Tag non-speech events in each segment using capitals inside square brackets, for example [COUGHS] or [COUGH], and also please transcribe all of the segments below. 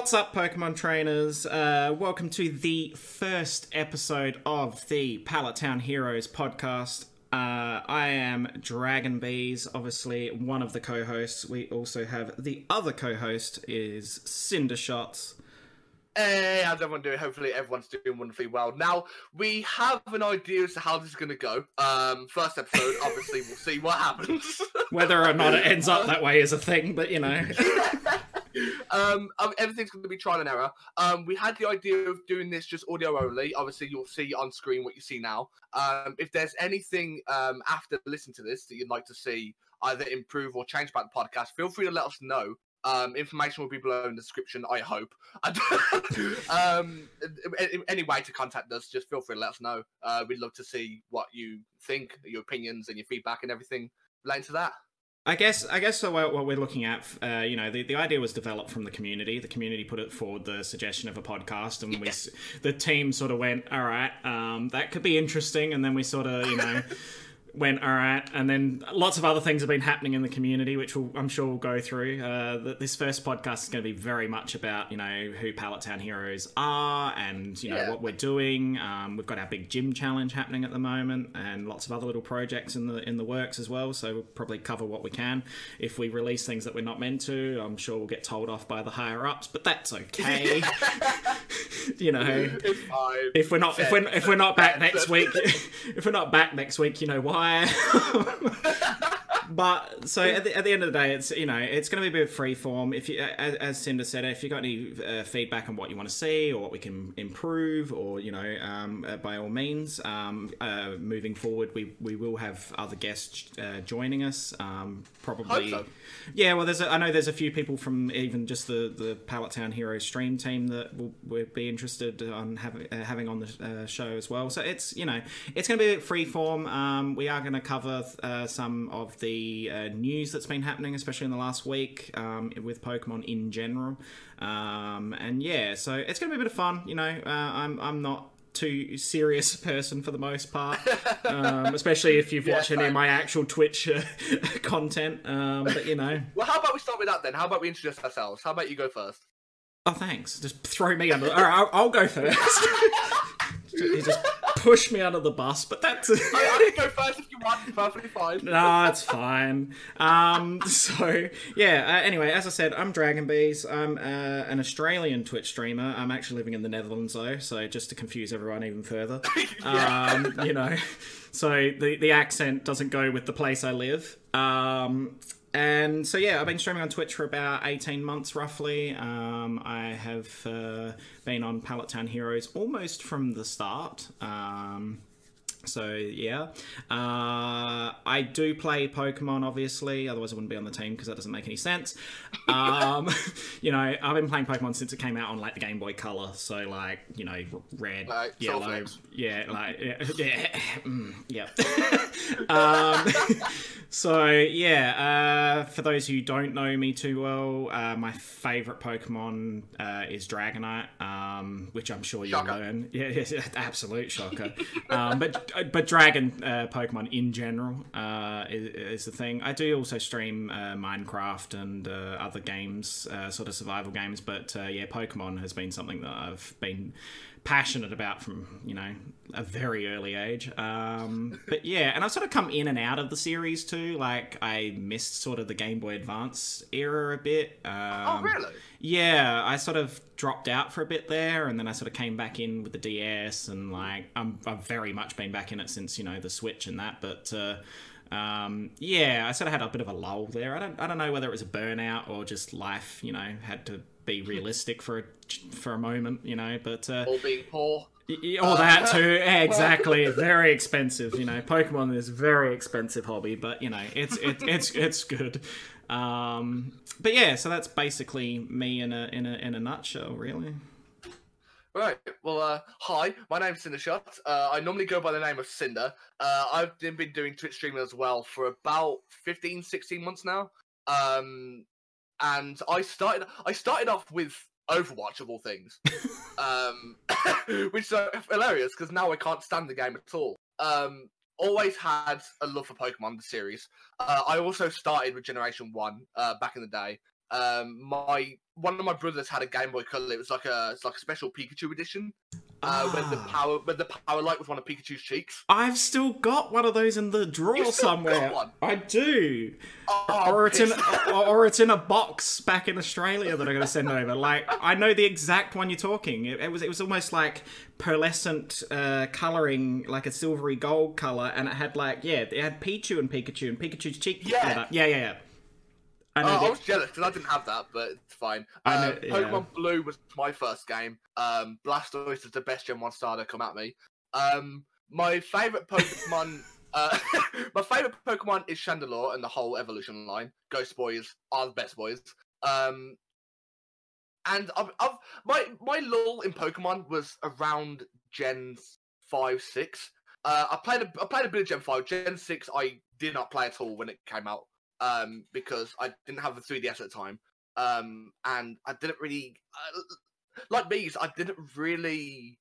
What's up, Pokemon trainers? Uh, welcome to the first episode of the Pallet Town Heroes podcast. Uh, I am Dragon Beaz, obviously one of the co-hosts. We also have the other co-host is Cinder Shots. Hey, how's everyone doing? Hopefully, everyone's doing wonderfully well. Now, we have an idea as to how this is going to go. Um, first episode, [LAUGHS] obviously, we'll see what happens. Whether or not it ends up that way is a thing, but you know. [LAUGHS] um, um, everything's going to be trial and error. Um, we had the idea of doing this just audio only. Obviously, you'll see on screen what you see now. Um, if there's anything um, after listening to this that you'd like to see either improve or change about the podcast, feel free to let us know. Um, information will be below in the description. I hope. [LAUGHS] um, any way to contact us, just feel free to let us know. Uh, we'd love to see what you think, your opinions, and your feedback, and everything relating to that. I guess I guess so what we're looking at, uh, you know, the, the idea was developed from the community. The community put it forward the suggestion of a podcast, and we the team sort of went, all right, um, that could be interesting, and then we sort of, you know [LAUGHS] went all right, and then lots of other things have been happening in the community, which we'll, I'm sure we'll go through. Uh, this first podcast is going to be very much about you know who Pallet Town Heroes are and you know yeah. what we're doing. Um, we've got our big gym challenge happening at the moment, and lots of other little projects in the in the works as well. So we'll probably cover what we can. If we release things that we're not meant to, I'm sure we'll get told off by the higher ups, but that's okay. [LAUGHS] [LAUGHS] you know, if we're not if we're if we're not back next week, [LAUGHS] if we're not back next week, you know why I am. [LAUGHS] but so at the, at the end of the day, it's you know it's going to be a bit free form. If you, as, as Cinder said, if you got any uh, feedback on what you want to see or what we can improve, or you know, um, uh, by all means, um, uh, moving forward, we we will have other guests uh, joining us. Um, probably, so. yeah. Well, there's a, I know there's a few people from even just the the Pallet Town Heroes stream team that will, will be interested on having uh, having on the uh, show as well. So it's you know it's going to be a free form. Um, we are going to cover some of the uh, news that's been happening, especially in the last week um, with Pokemon in general. Um, and yeah, so it's going to be a bit of fun. You know, uh, I'm I'm not too serious a [LAUGHS] person for the most part, um, [LAUGHS] especially if you've yeah, watched any of my actual Twitch uh, [LAUGHS] content. Um, but you know, well, how about we start with that then? How about we introduce ourselves? How about you go first? Oh, thanks. Just throw me under. All right, I'll, I'll go first. he just pushed me under the bus, but that's. [LAUGHS] I, I can go first if you want. Perfectly fine. no, it's fine. Um, so yeah. Uh, anyway, as I said, I'm Dragon Beaz. I'm uh, an Australian Twitch streamer. I'm actually living in the Netherlands though, so just to confuse everyone even further, [LAUGHS] yeah. um, you know, so the the accent doesn't go with the place I live. Um, and so yeah, I've been streaming on Twitch for about eighteen months, roughly. Um, I have uh, been on Pallet Town Heroes almost from the start. Um, so yeah, uh, I do play Pokemon, obviously. Otherwise, I wouldn't be on the team because that doesn't make any sense. Um, [LAUGHS] you know, I've been playing Pokemon since it came out on like the Game Boy Color. So like, you know, red, like, yellow, yeah, like yeah, yeah, [LAUGHS] mm, yeah. [LAUGHS] um, so yeah, uh, for those who don't know me too well, uh, my favorite Pokemon uh, is Dragonite, um, which I'm sure you'll learn. Yeah, yeah, absolute shocker. um, but but dragon uh, Pokemon in general uh, is, is, the thing. I do also stream uh, Minecraft and uh, other games, uh, sort of survival games. But yeah, Pokemon has been something that I've been passionate about from you know a very early age. Um, but yeah, and I've sort of come in and out of the series too. Like I missed sort of the Game Boy Advance era a bit. Oh, um, oh really? Yeah, I sort of dropped out for a bit there, and then I sort of came back in with the DS, and like I'm, I've very much been back in it since you know the Switch and that. But uh, um, yeah, I sort of had a bit of a lull there. I don't, I don't know whether it was a burnout or just life, you know, had to be realistic for a, for a moment, you know. But uh, all being poor. All that too, exactly. very expensive, you know. Pokemon is a very expensive hobby, but you know, it's it, it's it's good. Um, but yeah, so that's basically me in a in a in a nutshell, really. Right. Well, uh, hi. My name's Cinder Shot. Uh, I normally go by the name of Cinder. Uh, I've been doing Twitch streaming as well for about 15, 16 months now. Um, and I started. I started off with Overwatch of all things, [LAUGHS] um, [COUGHS] which is hilarious because now I can't stand the game at all. Um, always had a love for Pokemon the series. Uh, I also started with Generation One uh, back in the day, um, my one of my brothers had a Game Boy Color. It was like a it's like a special Pikachu edition. Uh, when the Ah. power when the power light was one of Pikachu's cheeks. I've still got one of those in the drawer You've still got somewhere. one? I do. Oh, or it's in or, or it's in a box back in Australia that I'm going to send over. Like I know the exact one you're talking. It, it was it was almost like pearlescent uh, coloring, like a silvery gold color, and it had like yeah, it had Pichu and Pikachu and Pikachu's cheek. Yeah. yeah, yeah, yeah. I. Oh, I was jealous because I didn't have that, but it's fine. I Um, know- yeah. Pokemon Blue was my first game. Um, Blastoise is the best Gen One starter. Come at me. Um, my favorite Pokemon. [LAUGHS] uh, [LAUGHS] my favorite Pokemon is Chandelure and the whole evolution line. Ghost Boys are the best boys. Um, and I've, I've my my lull in Pokemon was around Gen five six. Uh, I played a, I played a bit of Gen five. Gen six I did not play at all when it came out um, because I didn't have a 3DS at the time, um, and I didn't really uh, like Beaz. I didn't really,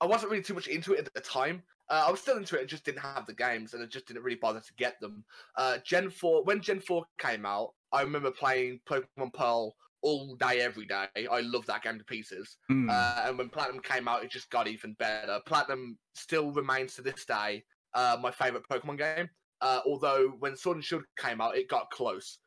I wasn't really too much into it at the time. Uh, I was still into it, I just didn't have the games, and I just didn't really bother to get them. Uh, Gen four, when Gen four came out, I remember playing Pokemon Pearl all day, every day. I love that game to pieces. Mm. Uh, and when Platinum came out, it just got even better. Platinum still remains to this day uh, my favorite Pokemon game. Uh, although when Sword and Shield came out, it got close.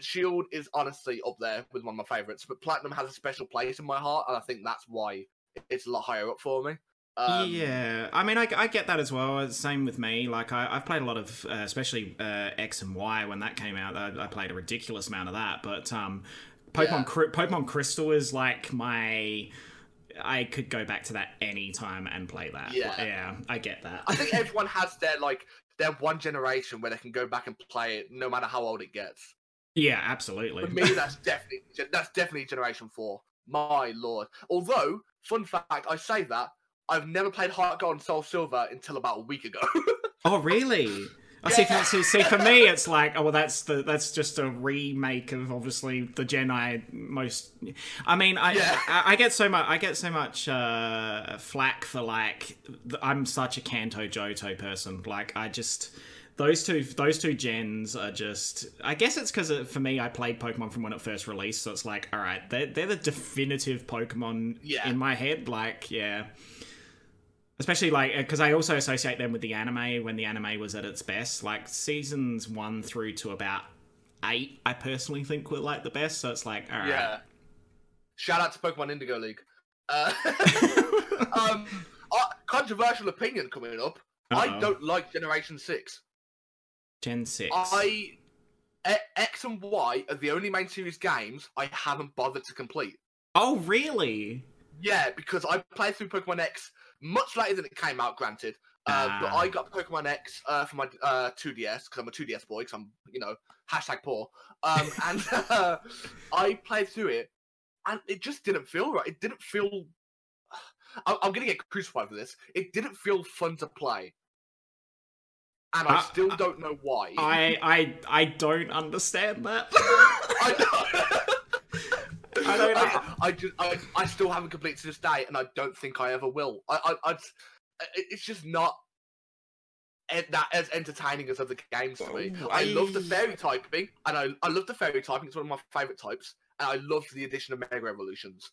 Shield is honestly up there with one of my favorites, but Platinum has a special place in my heart, and I think that's why it's a lot higher up for me. Um, yeah, I mean, I, I get that as well. Same with me. Like, I, I've played a lot of, uh, especially uh, X and Y when that came out. I, I played a ridiculous amount of that. But um, Pokemon, Yeah. Pokemon Crystal is like my. I could go back to that any time and play that. Yeah. yeah, I get that. I think everyone has their like their one generation where they can go back and play it, no matter how old it gets. yeah, absolutely. For me, that's definitely that's definitely Generation Four. My lord! Although, fun fact, I say that I've never played Heart Gold and Soul Silver until about a week ago. [LAUGHS] Oh, really? I see, for, see, see, for me, it's like, oh, well, that's the that's just a remake of obviously the Gen I most. I mean, I Yeah. I, I get so much I get so much uh, flack for like I'm such a Kanto Johto person. Like, I just those two those two gens are just. I guess it's because for me, I played Pokemon from when it first released, so it's like, all right, they're they're the definitive Pokemon Yeah. in my head. Like, yeah. Especially like because I also associate them with the anime when the anime was at its best. Like seasons one through to about eight, I personally think were like the best. So it's like, all right, yeah. Shout out to Pokemon Indigo League. Uh, [LAUGHS] um, uh, controversial opinion coming up. I Uh-oh. don't like Generation Six. Gen six. I X and Y are the only main series games I haven't bothered to complete. Oh really? Yeah, because I played through Pokemon X much later than it came out. Granted, uh, but Ah. I got Pokemon X uh, for my uh, 2DS because I'm a 2DS boy. Because I'm, you know, hashtag poor. Um, [LAUGHS] and uh, I played through it, and it just didn't feel right. It didn't feel. I- I'm gonna get crucified for this. It didn't feel fun to play, and I Uh, still don't know why. I I I don't understand that. [LAUGHS] I don't know. I don't. I, [LAUGHS] I just, I, I still haven't completed to this day, and I don't think I ever will. I, I, I'd, it's just not that as entertaining as other games to me. Oh, I love the I- fairy typing, and I, I love the fairy typing. It's one of my favorite types, and I loved the addition of Mega Evolutions.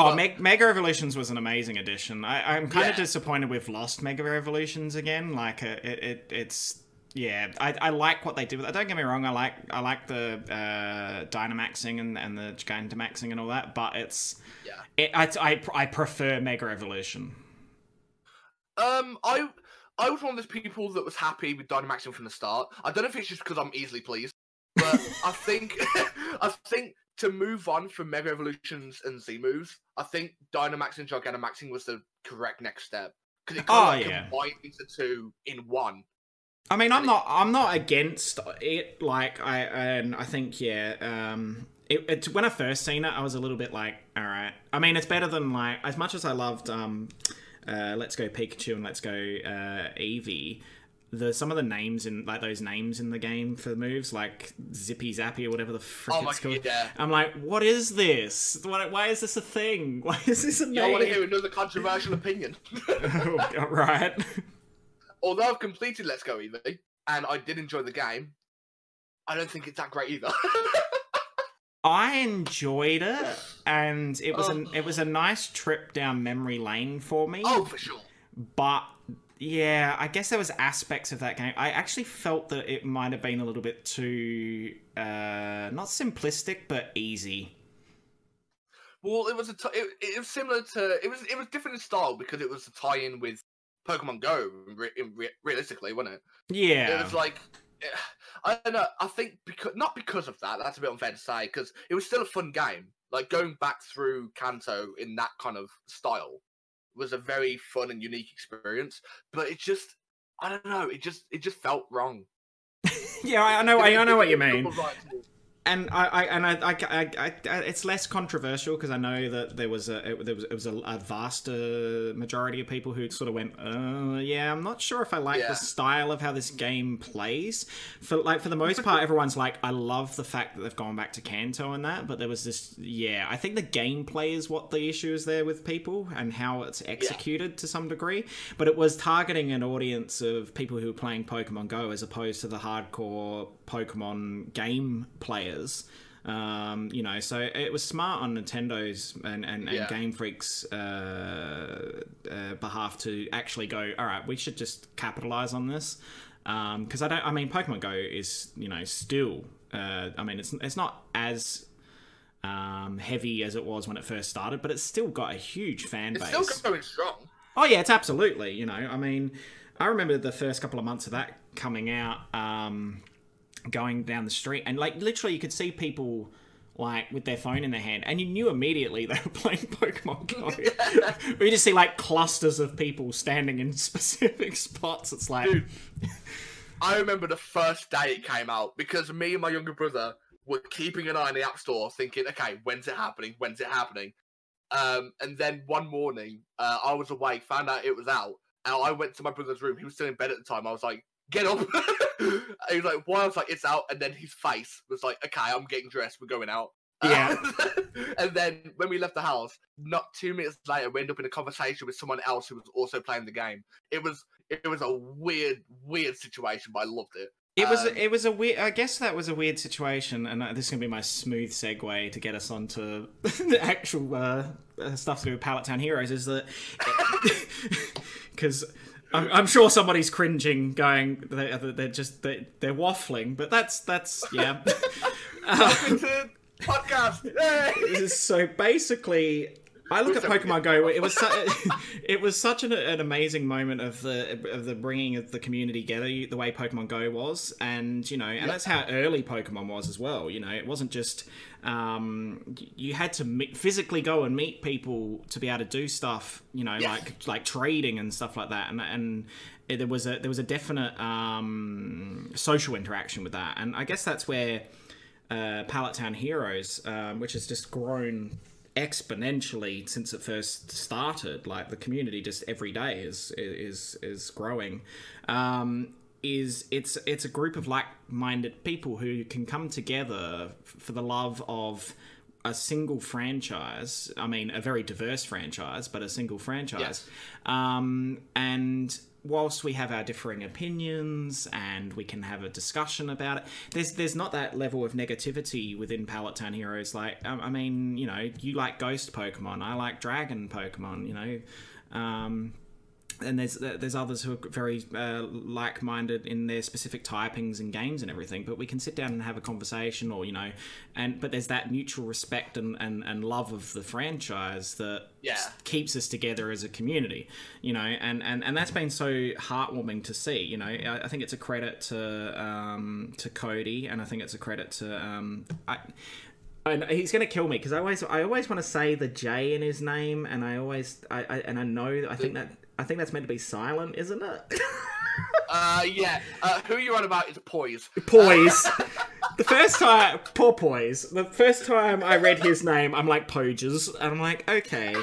Oh, Meg- Mega Evolutions was an amazing addition. I, I'm kind Yeah. of disappointed we've lost Mega Evolutions again. Like, uh, it, it, it's yeah. I, I like what they did with it. Don't get me wrong. I like I like the uh, Dynamaxing and, and the Gigantamaxing and all that. But it's Yeah. it, I, I I prefer Mega Evolution. Um, I, I was one of those people that was happy with Dynamaxing from the start. I don't know if it's just because I'm easily pleased, but [LAUGHS] I think, [LAUGHS] I think to move on from Mega Evolutions and Z moves, I think Dynamaxing and Gigantamaxing was the correct next step because it kind Oh, of like yeah. combined the two in one. I mean, I'm not I'm not against it. Like I and I think yeah. Um, it, it when I first seen it, I was a little bit like, all right. I mean, it's better than like as much as I loved um, uh, Let's Go Pikachu and Let's Go uh, Eevee. The some of the names in like those names in the game for the moves like Zippy Zappy or whatever the frick Oh it's called. yeah. I'm like, what is this? Why, why is this a thing? [LAUGHS] Why is this a You don't want to hear another controversial opinion. [LAUGHS] right. [LAUGHS] Although I've completed Let's Go Eevee and I did enjoy the game, I don't think it's that great either. [LAUGHS] I enjoyed it, and it was an it was a nice trip down memory lane for me. Oh, for sure. But yeah, I guess there was aspects of that game. I actually felt that it might have been a little bit too uh, not simplistic, but easy. Well, it was a t- it, it was similar to it was it was different in style because it was a tie-in with Pokemon Go. Re- re- realistically, wasn't it? Yeah, It was like I don't know. I think because not because of that. That's a bit unfair to say because it was still a fun game. Like going back through Kanto in that kind of style was a very fun and unique experience. But it just I don't know. It just it just felt wrong. [LAUGHS] yeah, I I know, I, I know what you mean. [LAUGHS] and I, I and I, I, I, it's less controversial because I know that there was a it, there was it was a, a vast uh, majority of people who sort of went, uh, yeah, I'm not sure if I like Yeah. the style of how this game plays. For like for the most part, everyone's like, I love the fact that they've gone back to Kanto and that, but there was this, yeah, I think the gameplay is what the issue is there with people and how it's executed to some degree. But it was targeting an audience of people who are playing Pokemon Go as opposed to the hardcore Pokemon game players. Um, you know, so it was smart on Nintendo's and, and, and Yeah. Game Freak's uh, uh, behalf to actually go, all right, we should just capitalize on this. Because I don't, I mean, Pokemon Go is, you know, still, uh, I mean, it's it's not as um, heavy as it was when it first started, but it's still got a huge fan It's base. It's still going strong. Oh yeah, it's absolutely. You know, I mean, I remember the first couple of months of that coming out, um, going down the street, and like literally, you could see people like with their phone in their hand, and you knew immediately [LAUGHS] they were playing Pokemon Go. [LAUGHS] we just see like clusters of people standing in [LAUGHS] specific spots. It's like, Dude. I remember the first day it came out because me and my younger brother were keeping an eye on the App Store, thinking, "Okay, when's it happening? When's it happening?" Um, and then one morning, uh, I was awake, found out it was out, and I went to my brother's room. He was still in bed at the time. I was like, "Get up!" [LAUGHS] he was like, "Why?" I was like, "It's out." And then his face was like, "Okay, I'm getting dressed. We're going out." Yeah. [LAUGHS] and then when we left the house, not two minutes later, we ended up in a conversation with someone else who was also playing the game. It was it was a weird, weird situation, but I loved it. It was Um, it was a weird. I guess that was a weird situation, and this is gonna be my smooth segue to get us onto [LAUGHS] the actual uh, uh, stuff to do with Pallet Town Heroes. Is that because I'm, I'm sure somebody's cringing, going they, they're just they, they're waffling, but that's that's yeah. [LAUGHS] Welcome to podcast. [LAUGHS] So basically I look at Pokemon Go. It was su- [LAUGHS] it was such an, an amazing moment of the of the bringing of the community together, the way Pokemon Go was, and you know, and that's how early Pokemon was as well. You know, it wasn't just um, you had to meet, physically go and meet people to be able to do stuff. You know, Yes. like like trading and stuff like that, and and there was a there was a definite um, social interaction with that, and I guess that's where uh, Pallet Town Heroes, um, which has just grown exponentially since it first started. Like the community, just every day is is is growing. Um, is it's it's a group of like-minded people who can come together for the love of a single franchise. I mean, a very diverse franchise, but a single franchise. Yes. Um, and whilst we have our differing opinions and we can have a discussion about it, there's there's not that level of negativity within Pallet Town Heroes. Like, um, I mean, you know, you like Ghost Pokemon, I like Dragon Pokemon. You know. Um, and there's there's others who are very uh, like-minded in their specific typings and games and everything but we can sit down and have a conversation or you know and but there's that mutual respect and, and, and love of the franchise that Yeah. keeps us together as a community you know and, and, and that's been so heartwarming to see you know I, I think it's a credit to um, to Cody and I think it's a credit to um, I, and he's gonna kill me because I always I always want to say the J in his name, and I always I, I and I know I think that I think that's meant to be silent, isn't it? [LAUGHS] Uh, yeah. Uh, who you're on about is Poise. Poise. [LAUGHS] the first time, poor Poise. The first time I read his name, I'm like Poges, and I'm like, okay.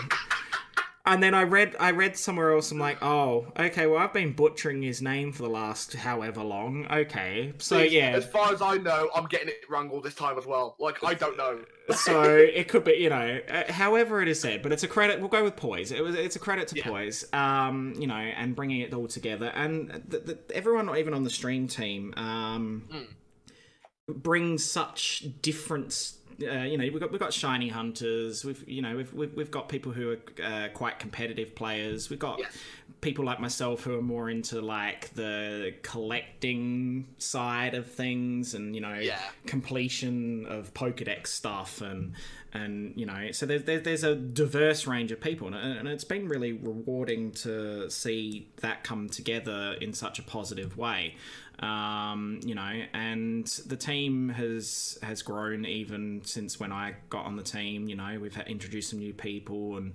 And then I read, I read somewhere else. I'm like, oh, okay. Well, I've been butchering his name for the last however long. Okay, so yeah, As far as I know, I'm getting it wrong all this time as well. Like I don't know. so [LAUGHS] it could be, you know, uh, however it is said, but it's a credit. We'll go with Poise. It was, it's a credit to Yeah. Poise, um, you know, and bringing it all together. And the, the, everyone, not even on the stream team, um, Mm. brings such different uh, you know we've got we've got shiny hunters. We've you know we've we've, we've got people who are uh, quite competitive players. We've got Yes. people like myself who are more into like the collecting side of things and you know Yeah. completion of Pokedex stuff and and you know so there's there's, there's a diverse range of people and, and it's been really rewarding to see that come together in such a positive way um, you know and the team has has grown even since when I got on the team you know we've introduced some new people and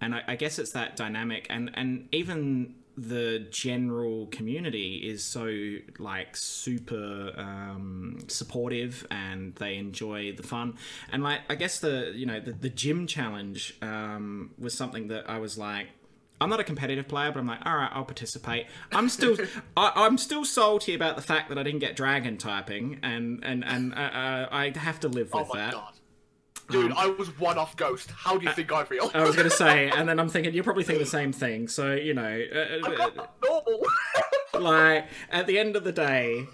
and I, I guess it's that dynamic and and even the general community is so like super um, supportive and they enjoy the fun. And like i guess the you know the, the gym challenge um, was something that i was like I'm not a competitive player, but I'm like, all right, I'll participate. I'm still, [LAUGHS] I, I'm still salty about the fact that I didn't get dragon typing, and and and uh, uh, I have to live Oh with my that. god. Dude, I was one off Ghost. How do you think I feel? I was gonna [LAUGHS] say, and then I'm thinking you probably think the same thing. So you know, uh, uh, normal. [LAUGHS] like at the end of the day,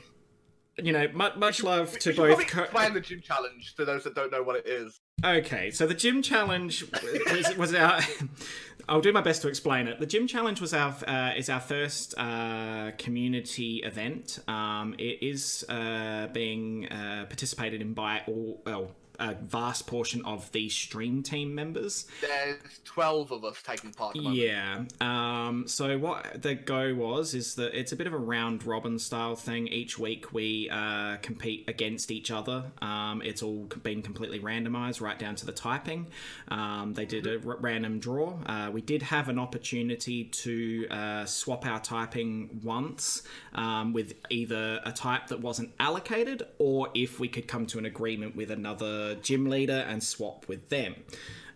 you know, much, much love to both. Co- explain the gym challenge to those that don't know what it is. Okay, so the gym challenge was, was our. [LAUGHS] I'll do my best to explain it. The gym challenge was our uh, is our first uh, community event. Um, it is uh, being uh, participated in by all well a vast portion of the stream team members. There's 12 of us taking part. at the moment. Yeah. Um, so what the go was is that it's a bit of a round robin style thing. Each week we uh, compete against each other. Um, it's all been completely randomized right down to the typing. Um, they did a r- random draw. Uh, we did have an opportunity to uh, swap our typing once um, with either a type that wasn't allocated or if we could come to an agreement with another gym leader and swap with them.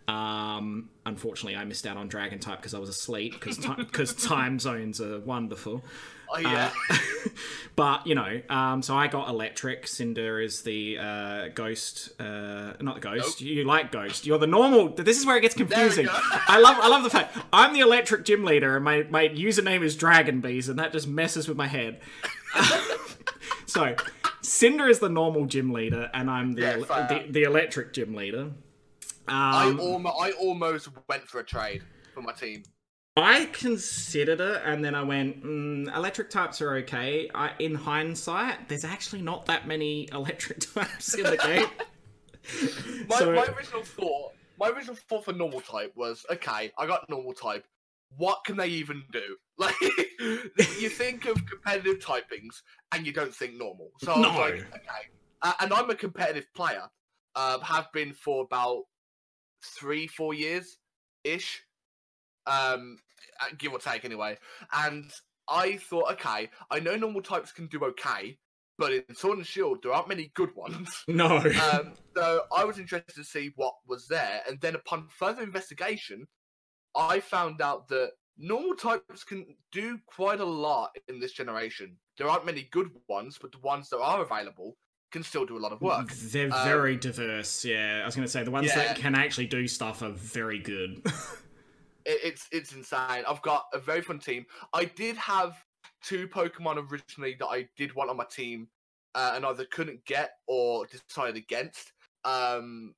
Um, unfortunately, I missed out on Dragon type because I was asleep because because [LAUGHS] time zones are wonderful. Oh, yeah. Uh, [LAUGHS] but you know, um, so I got electric. Cinder is the uh, ghost, uh, not the ghost. You like ghost. You're the normal. This is where it gets confusing. [LAUGHS] I love I love the fact I'm the electric gym leader and my my username is Dragon Beaz and that just messes with my head. so Cinder is the normal gym leader and I'm the Yeah, fair. the, the electric gym leader. I, Um, almo- I almost went for a trade for my team. I considered it, and then I went, mm, electric types are okay. I, in hindsight, there's actually not that many electric [LAUGHS] types in the game. [LAUGHS] My, So- my original thought, my original thought for normal type was, okay, I got normal type. What can they even do? [LAUGHS] Like, you think of competitive typings and you don't think normal. So I was No. like, okay. Uh, and I'm a competitive player. Um, have been for about three, four years ish. Um, uh, give or take, anyway. And I thought, okay, I know normal types can do okay, but in Sword and Shield, there aren't many good ones. [LAUGHS] no. um, so I was interested to see what was there, and then upon further investigation, I found out that normal types can do quite a lot in this generation. There aren't many good ones, but the ones that are available can still do a lot of work. They're Um, very diverse, yeah. I was going to say, the ones Yeah. that can actually do stuff are very good. [LAUGHS] It, it's it's insane. I've got a very fun team. I did have two Pokemon originally that I did want on my team, uh, and either couldn't get or decided against. Um,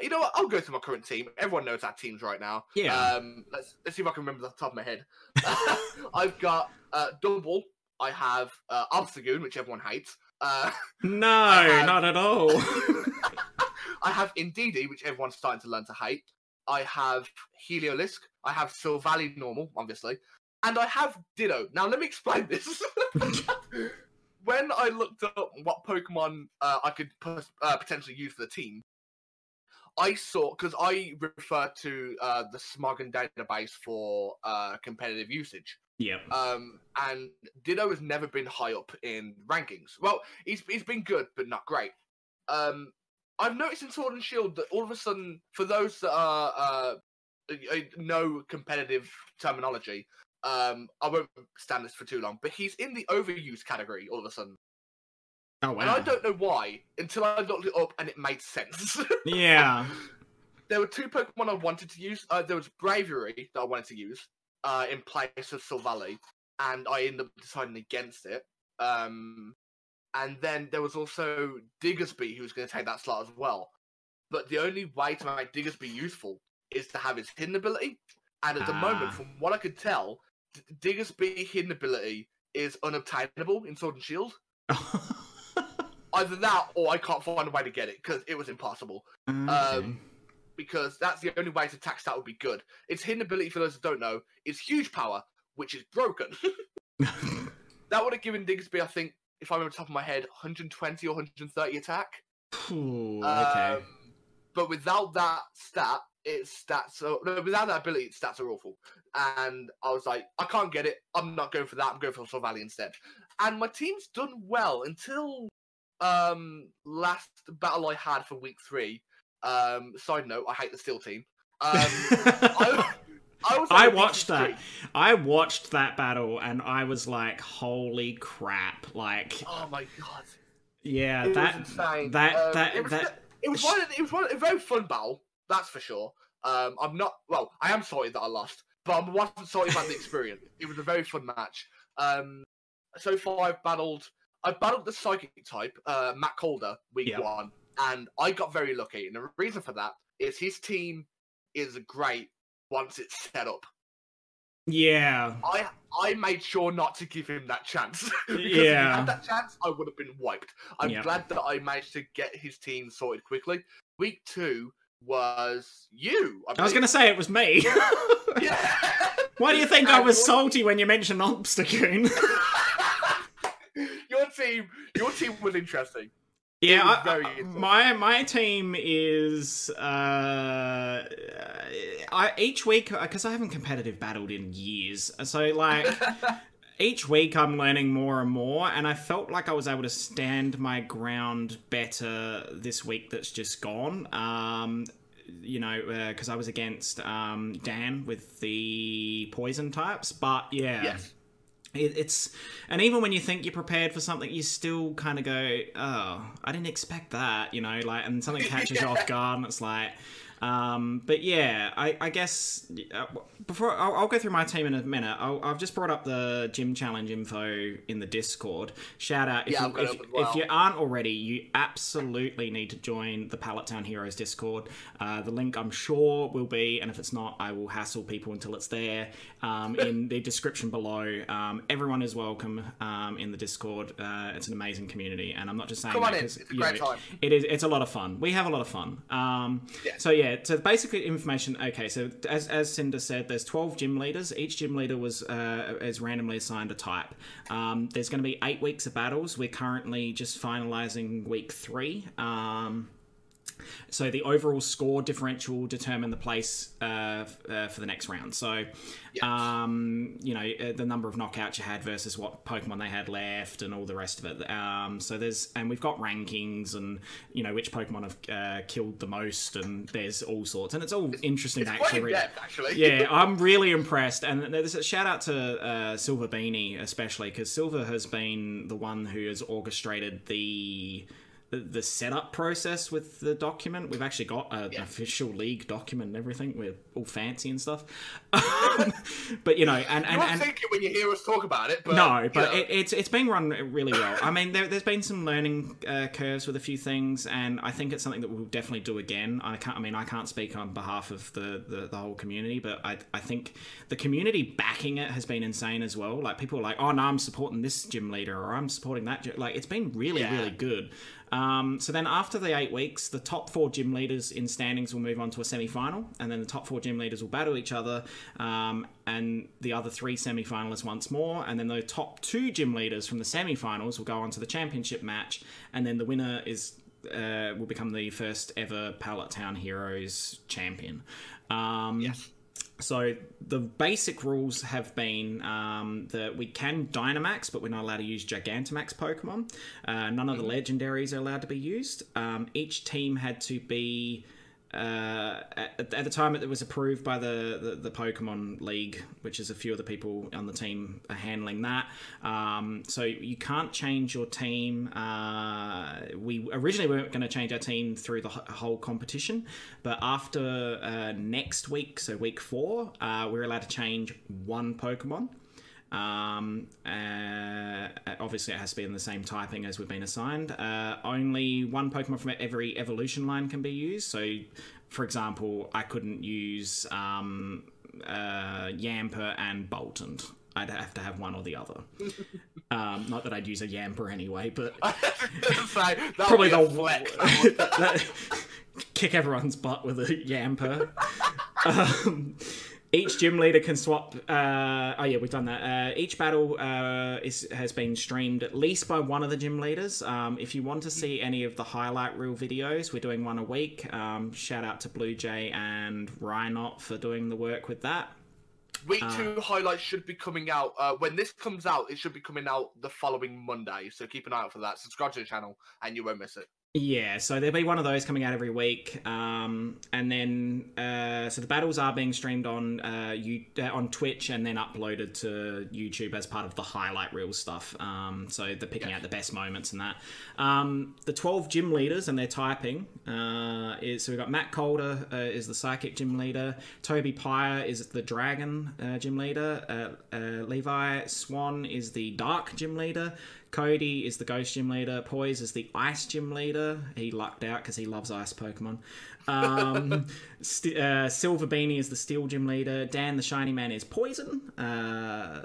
you know what? I'll go through my current team. Everyone knows our teams right now. Yeah. Um, let's let's see if I can remember the top of my head. [LAUGHS] I've got uh, double. I have uh, Obstagoon, which everyone hates. Uh, [LAUGHS] no, have- not at all. [LAUGHS] I have Indeedee, which everyone's starting to learn to hate. I have Heliolisk. I have Silvally normal, obviously. And I have Ditto. Now, let me explain this. when I looked up what Pokemon uh, I could pos- uh, potentially use for the team, I saw, because I refer to uh, the Smogon database for uh, competitive usage. Yeah. Um, and Ditto has never been high up in rankings. Well, he's he's been good, but not great. Um, I've noticed in Sword and Shield that all of a sudden, for those that are uh, uh, no competitive terminology, um, I won't stand this for too long, but he's in the overuse category all of a sudden, Oh, wow. and I don't know why until I looked it up and it made sense. [LAUGHS] Yeah. there were two Pokemon I wanted to use. Uh, there was Braviary that I wanted to use uh, in place of Silvally, and I ended up deciding against it. Um, and then there was also Diggersby who was going to take that slot as well. but the only way to make Diggersby useful is to have his hidden ability. And at the moment, Ah. from what I could tell, D- Diggersby hidden ability is unobtainable in Sword and Shield. [LAUGHS] Either that, or I can't find a way to get it because it was impossible. Okay. Because that's the only way to tax that would be good. Its hidden ability, for those that don't know, is huge power, which is broken. [LAUGHS] that would have given Diggersby, I think, if I remember top of my head, 120 or 130 attack. Ooh, okay. Um, but without that stat, its stats are no, without that ability, its stats are awful. And I was like, I can't get it. I'm not going for that. I'm going for Silvally instead. And my team's done well until um last battle I had for week three. Um, side note, I hate the Steel team. Um, I, [LAUGHS] I was. I watched that. I watched that battle and I was like, "Holy crap!" Like, Oh my god. yeah, It that insane. that Um, that it was, that. it was one. It was one. A very fun battle. That's for sure. Um, I'm not. Well, I am sorry that I lost, but I wasn't sorry about the [LAUGHS] experience. It was a very fun match. Um, so far I've battled. I battled the psychic type, uh, Matt Calder, week Yeah. one, and I got very lucky. And the reason for that is his team is great once it's set up. Yeah, I I made sure not to give him that chance. [LAUGHS] because if he Yeah. had that chance, I would have been wiped. I'm Yeah. glad that I managed to get his team sorted quickly. Week two was you. I was gonna say it was me. Yeah. [LAUGHS] Why do you think [LAUGHS] I was salty when you mentioned Obstagoon? Your team, your team was interesting. Yeah, was I- interesting. my my team is uh, I each week because I haven't competitive battled in years, so like [LAUGHS] each week I'm learning more and more, and I felt like I was able to stand my ground better this week that's just gone. Um, you know, because I was against um, Dan with the poison types, but yeah, yes. It, it's and even when you think you're prepared for something you still kind of go oh i didn't expect that you know like and something catches you off [LAUGHS] guard and it's like um, but yeah, I, I guess uh, before I'll, I'll go through my team in a minute. I'll, I've just brought up the gym challenge info in the Discord. Shout out if, Yeah, you, if, it up as well. if you aren't already, you absolutely need to join the Pallet Town Heroes Discord. Uh, the link I'm sure will be, and if it's not, I will hassle people until it's there um, in [LAUGHS] the description below. Um, everyone is welcome um, in the Discord. Uh, it's an amazing community, and I'm not just saying Come that on in. 'cause, It's a great know, time. it is. It's a lot of fun. We have a lot of fun. Um, Yeah. So yeah. So basically, information. Okay. So as as Cinder said, there's 12 gym leaders. Each gym leader was uh, is randomly assigned a type. Um, there's going to be eight weeks of battles. We're currently just finalizing week three. Um, so the overall score differential will determine the place uh, uh, for the next round. So, um, you know, uh, the number of knockouts you had versus what Pokemon they had left, and all the rest of it. Um, so there's, and we've got rankings, and you know which Pokemon have uh, killed the most, and there's all sorts, and it's all interesting It's to quite actually in read. depth, actually. Yeah, [LAUGHS] I'm really impressed, and there's a shout out to uh, Silver Beanie especially because Silver has been the one who has orchestrated the. The, the setup process with the document. We've actually got an Yeah. official league document and everything. We're all fancy and stuff. [LAUGHS] But you know, and and, and think it when you hear us talk about it, but no, but it, it's it's been run really well. I mean, there, there's been some learning uh, curves with a few things, and I think it's something that we'll definitely do again. I can't. I mean, I can't speak on behalf of the, the, the whole community, but I I think the community backing it has been insane as well. Like people are like, oh no, I'm supporting this gym leader, or I'm supporting that. Gym. Like it's been really Yeah. really good. Um, so then after the eight weeks, the top four gym leaders in standings will move on to a semi-final, and then the top four gym leaders will battle each other, um, and the other three semi-finalists once more, and then the top two gym leaders from the semi-finals will go on to the championship match, and then the winner is uh, will become the first ever Pallet Town Heroes champion. Um, yes. So the basic rules have been um, that we can Dynamax, but we're not allowed to use Gigantamax Pokemon. Uh, none of the legendaries are allowed to be used. Um, each team had to be. Uh, at, at the time it was approved by the, the, the Pokemon League, which is a few of the people on the team are handling that. Um, so you can't change your team. Uh, we originally weren't going to change our team through the whole competition, but after uh, next week, so week four, uh, we're allowed to change one Pokemon. Um, uh, obviously, it has to be in the same typing as we've been assigned. Uh, only one Pokemon from every evolution line can be used. So, for example, I couldn't use um, uh, Yamper and Boltund. I'd have to have one or the other. [LAUGHS] Um, not that I'd use a Yamper anyway, but [LAUGHS] Say, probably the [LAUGHS] that- kick everyone's butt with a Yamper. um, each gym leader can swap. Uh, oh yeah, we've done that. Uh, each battle uh, is has been streamed at least by one of the gym leaders. Um, if you want to see any of the highlight reel videos, we're doing one a week. Um, shout out to Blue Jay and Rynot for doing the work with that. Week Uh, two highlights should be coming out uh, when this comes out. It should be coming out the following Monday, so keep an eye out for that. Subscribe to the channel, and you won't miss it. Yeah, so there'll be one of those coming out every week, um, and then uh, so the battles are being streamed on uh, you uh, on Twitch and then uploaded to YouTube as part of the highlight reel stuff. Um, so they're picking out the best moments and that. Um, the twelve gym leaders and their typing uh, is so we've got Matt Calder uh, is the psychic gym leader, Toby Pyre is the dragon uh, gym leader, Levi Swan is the dark gym leader. Cody is the ghost gym leader. Poise is the ice gym leader. He lucked out because he loves ice Pokemon. Um, [LAUGHS] St- uh, Silver Beanie is the steel gym leader. Dan the shiny man is poison. Uh, uh,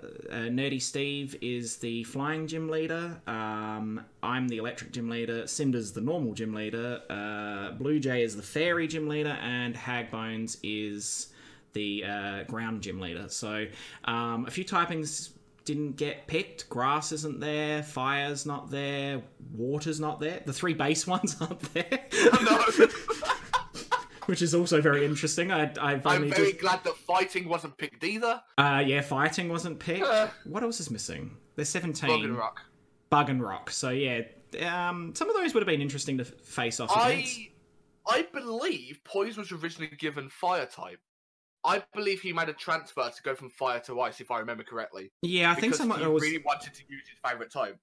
Nerdy Steve is the flying gym leader. Um, I'm the electric gym leader. Cinder's the normal gym leader. Uh, Blue Jay is the fairy gym leader, and Hagbones is the uh, ground gym leader. So um, a few typings didn't get picked. Grass isn't there. Fire's not there. Water's not there. The three base [LAUGHS] ones aren't there, no, [LAUGHS] which is also very interesting. I, I've I'm very just glad that fighting wasn't picked either. uh, yeah, fighting wasn't picked. Uh. what else is missing? There's 17. Bug and rock. Bug and rock. So yeah, um, some of those would have been interesting to face off against. I I believe Poise was originally given fire type. I believe he made a transfer to go from fire to ice, if I remember correctly. Yeah, I think someone he else. really wanted to use his favorite type.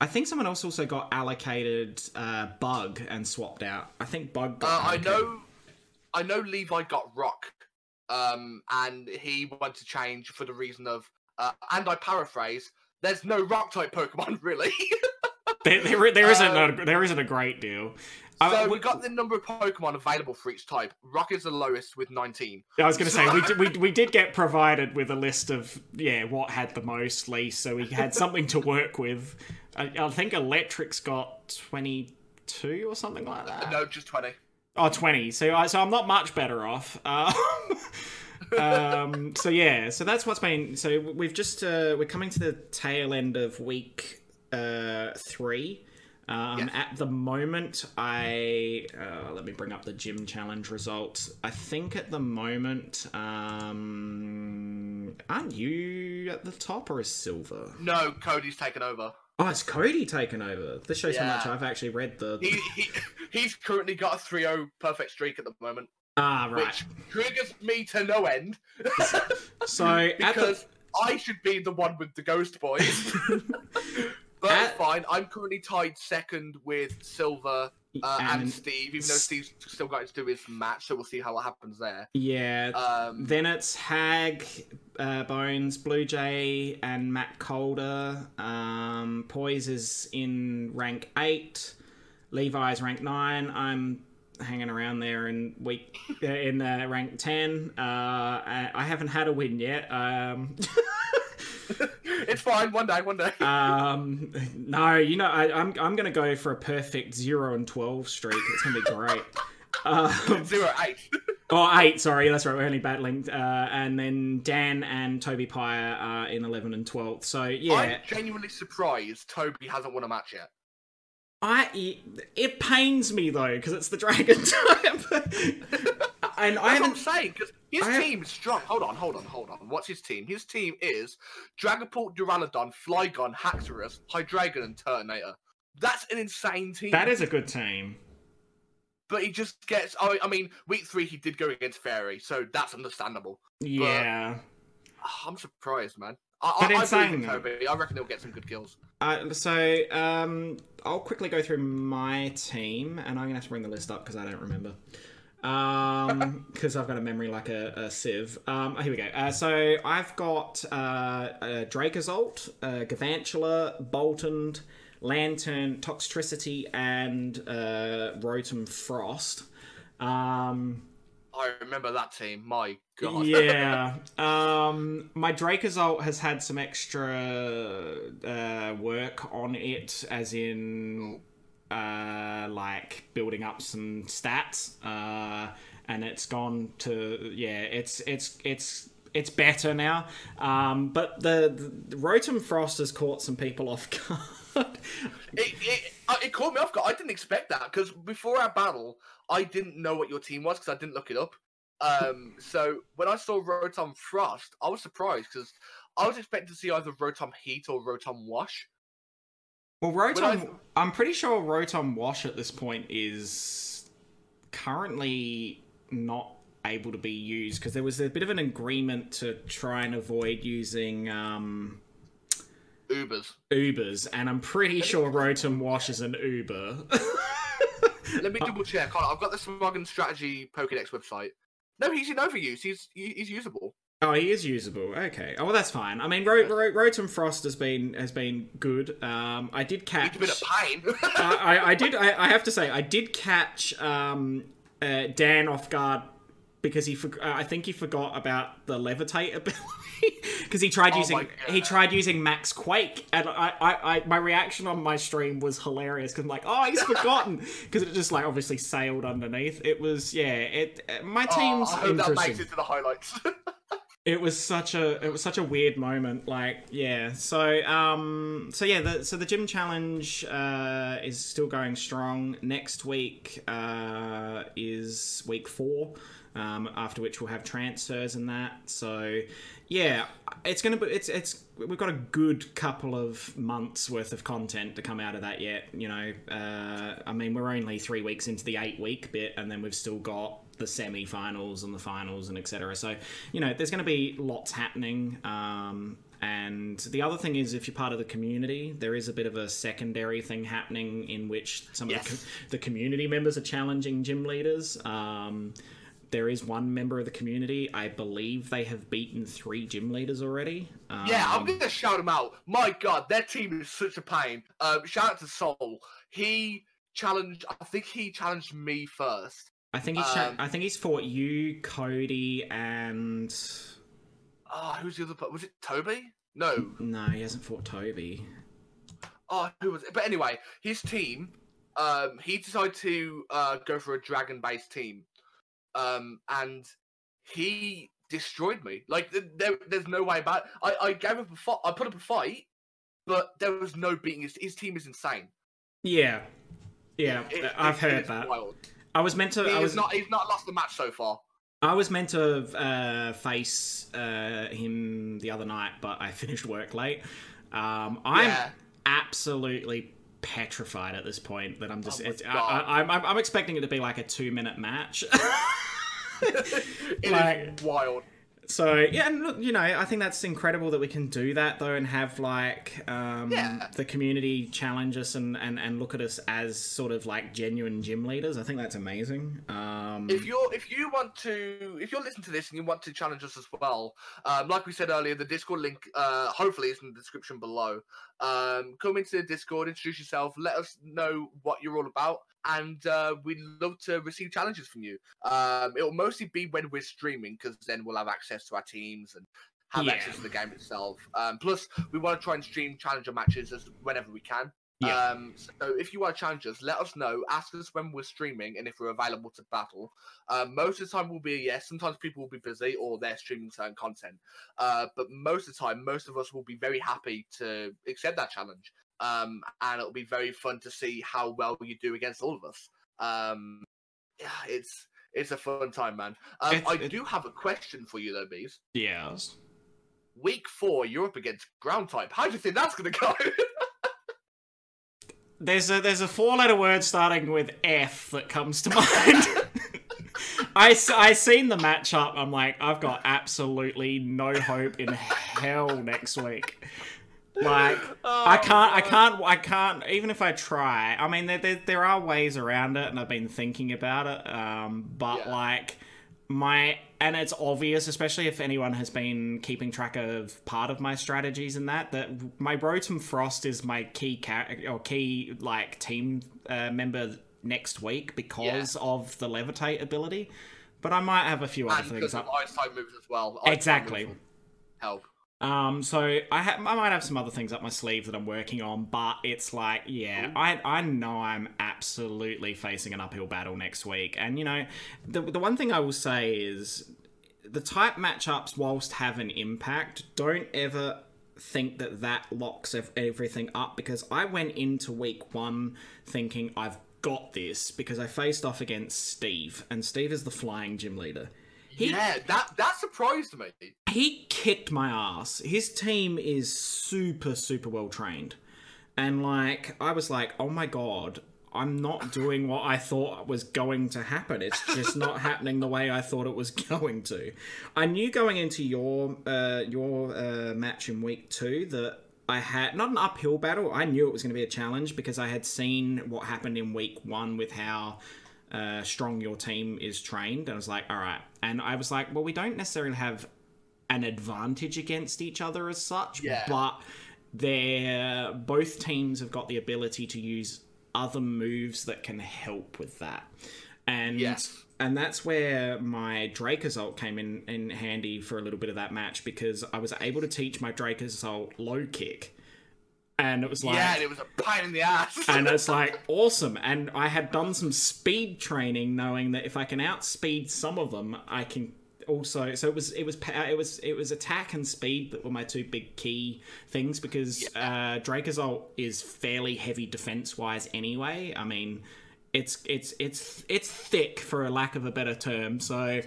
I think someone else also got allocated uh, bug and swapped out. I think bug. Got Uh, I know, I know Levi got rock, um, and he wanted to change for the reason of, uh, and I paraphrase, there's no rock type Pokemon [LAUGHS] really. There, there, there isn't Um, a, there isn't a great deal. So we got the number of Pokemon available for each type. Rock is the lowest with 19. I was going to say we, [LAUGHS] did- we we did get provided with a list of yeah what had the most least, so we had something to work with. I, I think Electric's got twenty two or something like that. No, just 20. Oh, 20. So, I, so I'm not much better off. [LAUGHS] Um, um, so yeah, so that's what's been. So we've just uh, we're coming to the tail end of week uh, three. Um, Yes. At the moment, I uh, let me bring up the gym challenge results. I think at the moment, um, aren't you at the top or is Silver? No, Cody's taken over. Oh, it's Cody taken over. This shows how much I've actually read the. He, he [LAUGHS] he's currently got a 3-0 perfect streak at the moment, ah, right. which triggers me to no end So [LAUGHS] at the, because I should be the one with the ghost boys. [LAUGHS] but At- fine. I'm currently tied second with Silver uh, and, and- Steve, even though Steve's still got to do his match, so we'll see how it happens there. yeah, Um, Then it's Hag, uh, Bones, Blue Jay, and Matt Calder. Um, Poise is in rank 8. Levi's rank 9. I'm hanging around there in week uh, in uh, rank 10. Uh, I I haven't had a win yet. Um, [LAUGHS] it's fine. One day, one day. um, no, you know, I, I'm, I'm going to go for a perfect 0 and 12 streak. It's going to be great. [LAUGHS] Um, Zero eight. [LAUGHS] Oh, eight. Sorry, that's right. We're only battling, uh, and then Dan and Toby Pyre are in eleven and twelve. So yeah, I'm genuinely surprised Toby hasn't won a match yet. I it pains me though because it's the Dragon [LAUGHS] type, and I That's what I'm haven't. saying because his I have- team is strong. Hold on, hold on, hold on. What's his team? His team is Dragapult, Duraludon, Flygon, Haxorus, Hydreigon, and Turtonator. That's an insane team. That is a good team. But he just gets. Oh, I mean, week three he did go against Fairy, so that's understandable. Yeah. Ah, I'm surprised, man. I, But I, in I saying in Toby. I reckon he'll get some good kills. Uh, so um, I'll quickly go through my team, and I'm gonna have to bring the list up because I don't remember. Um, [LAUGHS] because I've got a memory like a, a sieve. Um, here we go. Uh, so I've got uh, uh Dracozolt, uh, Galvantula, Boltund, Lanturn, Toxtricity, and uh, Rotom Frost. Um, I remember that team. My God. yeah. [LAUGHS] Um, my Dracozolt has had some extra uh, work on it, as in uh, like building up some stats, uh, and it's gone to yeah, it's it's it's it's better now. Um, but the, the Rotom Frost has caught some people off guard. [LAUGHS] it, it, uh, it caught me off guard. I didn't expect that because before our battle, I didn't know what your team was because I didn't look it up. Um, so when I saw Rotom Frost, I was surprised because I was expecting to see either Rotom Heat or Rotom Wash. Well, Rotom, I... I'm pretty sure Rotom Wash at this point is currently not able to be used because there was a bit of an agreement to try and avoid using um, Ubers. Ubers, and I'm pretty sure Rotom Wash is an Uber. [LAUGHS] Let me double check. I've got the Smogon Strategy Pokedex website. No, he's in overuse. He's he's usable. Oh, he is usable. Okay. Oh, well, that's fine. I mean, Ro- Ro- Rotom Frost has been has been good. Um, I did catch. It's been a pain. [LAUGHS] I, I, I, did. I, I, have to say, I did catch um, uh, Dan off guard because he. For- I think he forgot about the levitate [LAUGHS] ability because he tried oh using he tried using Max Quake, and I, I, I my reaction on my stream was hilarious because I'm like, oh, he's forgotten [LAUGHS] because it just like obviously sailed underneath. It was yeah. It my oh, team's oh, I hope that makes it to the highlights. It was such a it was such a weird moment like yeah. So um so yeah the, so the gym challenge uh is still going strong. Next week uh is week four um after which we'll have transfers and that. So yeah it's gonna be it's it's we've got a good couple of months worth of content to come out of that yet you know. Uh i mean we're only three weeks into the eight week bit and then we've still got the semi-finals and the finals and etc. So you know, there's going to be lots happening. Um, and the other thing is, if you're part of the community, there is a bit of a secondary thing happening in which some yes. of the, the, community members are challenging gym leaders. Um, there is one member of the community. I believe they have beaten three gym leaders already. Um, yeah, I'm gonna shout them out. My God, their team is such a pain. Um, shout out to Soul. He challenged. I think he challenged me first, I think he's. Um, I think he's fought you, Cody, and. Oh, who's the other? Was it Toby? No. No, he hasn't fought Toby. Oh, who was it? But anyway, his team. Um, he decided to uh, go for a dragon-based team, um, and he destroyed me. Like there, there's no way about. It. I, I gave up a fight. I put up a fight, but there was no beating. His, his team is insane. Yeah, yeah, it, I've heard that. Wild. I was meant to. He I was not. He's not lost the match so far. I was meant to uh, face uh, him the other night, but I [LAUGHS] finished work late. Um, I'm yeah. absolutely petrified at this point that I'm just. Oh I, am I'm, I'm expecting it to be like a two minute match. [LAUGHS] [LAUGHS] like, wild. So yeah, and look, you know, I think that's incredible that we can do that though, and have like um, yeah. the community challenge us and, and and look at us as sort of like genuine gym leaders. I think that's amazing. Um, if you're if you want to if you're listening to this and you want to challenge us as well, um, like we said earlier, the Discord link uh, hopefully is in the description below. Um, come into the Discord, introduce yourself, let us know what you're all about and uh, we'd love to receive challenges from you. Um, it'll mostly be when we're streaming because then we'll have access to our teams and have yeah. access to the game itself. Um, plus, we want to try and stream challenger matches as whenever we can. Yeah. Um, so if you are challengers, let us know. Ask us when we're streaming and if we're available to battle. Um, most of the time will be a yes. Sometimes people will be busy or they're streaming certain content. Uh, but most of the time, most of us will be very happy to accept that challenge um, and it'll be very fun to see how well you do against all of us. Um, yeah, it's it's a fun time, man. Um, I do have a question for you though, Beaz. Yes. Week four, you're up against ground type. How do you think that's going to go? [LAUGHS] there's a there's a four letter word starting with F that comes to [LAUGHS] mind. I, I seen the matchup. I'm like, I've got absolutely no hope in hell next week. Like Oh, I can't, I can't, I can't. Even if I try, I mean, there, there, there are ways around it, and I've been thinking about it. Um, but Yeah. like my, and it's obvious, especially if anyone has been keeping track of part of my strategies in that, that my Rotom Frost is my key char- or key like team uh, member next week because of the levitate ability. But I might have a few other things up. ice type moves as well. Ice Exactly. Help. Um, so I ha- I might have some other things up my sleeve that I'm working on, but it's like, yeah, I I know I'm absolutely facing an uphill battle next week, and you know, the the one thing I will say is the type matchups, whilst have an impact, don't ever think that that locks everything up because I went into week one thinking I've got this because I faced off against Steve, and Steve is the flying gym leader. He yeah, that that surprised me. he kicked my ass. His team is super, super well trained. And like, I was like, oh my god, I'm not doing what I thought was going to happen. It's just [LAUGHS] not happening the way I thought it was going to. I knew going into your uh, your uh, match in week two that I had not an uphill battle. I knew it was going to be a challenge because I had seen what happened in week one with how uh, strong your team is trained. And I was like, all right. And I was like, well, we don't necessarily have an advantage against each other as such, Yeah. but they're both teams have got the ability to use other moves that can help with that. And Yes. and that's where my Dracozolt came in, in handy for a little bit of that match because I was able to teach my Dracozolt low kick. And it was like yeah, and it was a pain in the ass. [LAUGHS] and it's like awesome. And I had done some speed training, knowing that if I can outspeed some of them, I can also. So it was it was it was it was attack and speed that were my two big key things because uh, Dracozolt is fairly heavy defense wise anyway. I mean. It's it's it's it's thick for a lack of a better term. So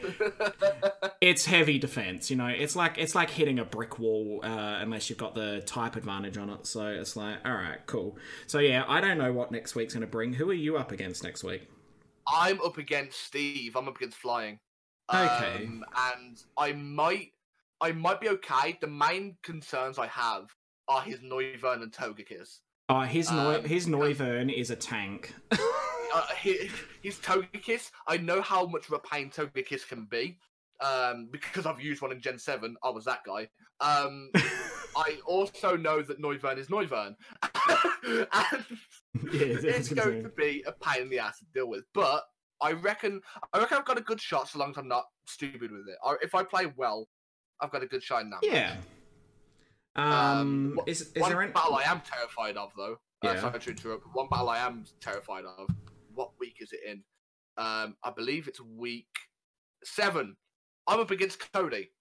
[LAUGHS] it's heavy defense. You know, it's like it's like hitting a brick wall uh, unless you've got the type advantage on it. So it's like, all right, cool. So yeah, I don't know what next week's going to bring. Who are you up against next week? I'm up against Steve. I'm up against flying. Okay. Um, and I might, I might be okay. The main concerns I have are his Noivern and Togekiss. Uh, his Um, his Noivern is a tank. [LAUGHS] Uh, his, his Togekiss. I know how much of a pain Togekiss can be. Um, because I've used one in Gen Seven. I was that guy. Um, [LAUGHS] I also know that Noivern is Noivern, [LAUGHS] and yeah, it's gonna going to be a pain in the ass to deal with. But I reckon, I reckon I've got a good shot so long as I'm not stupid with it. Or if I play well, I've got a good shot in that. yeah. Um, Um, is is One there any... battle I am terrified of, though. Yeah. Uh, sorry to interrupt. One battle I am terrified of. What week is it in? Um, I believe it's week seven. I'm up against Cody.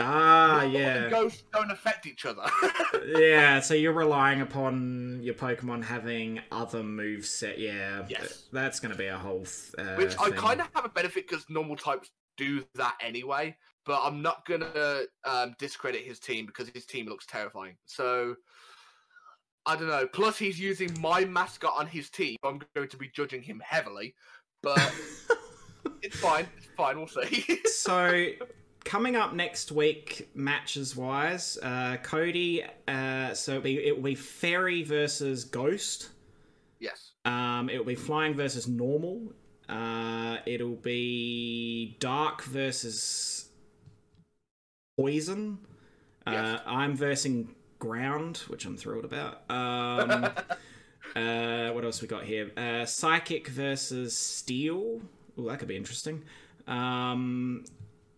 ah yeah Ghost don't affect each other. [LAUGHS] yeah? So you're relying upon your Pokemon having other moves set. Yeah, Yes. that's going to be a whole. Uh, Which I kind of have a benefit because normal types do that anyway. But I'm not gonna um, discredit his team because his team looks terrifying. So I don't know. Plus, he's using my mascot on his team. I'm going to be judging him heavily, but [LAUGHS] it's fine. It's fine. We'll see. [LAUGHS] so coming up next week matches wise uh cody uh so it'll be it will be fairy versus ghost yes. um it'll be flying versus normal uh it'll be dark versus poison uh Yes. i'm versing ground which i'm thrilled about. Um [LAUGHS] uh what else we got here? Uh psychic versus steel. Ooh, that could be interesting. Um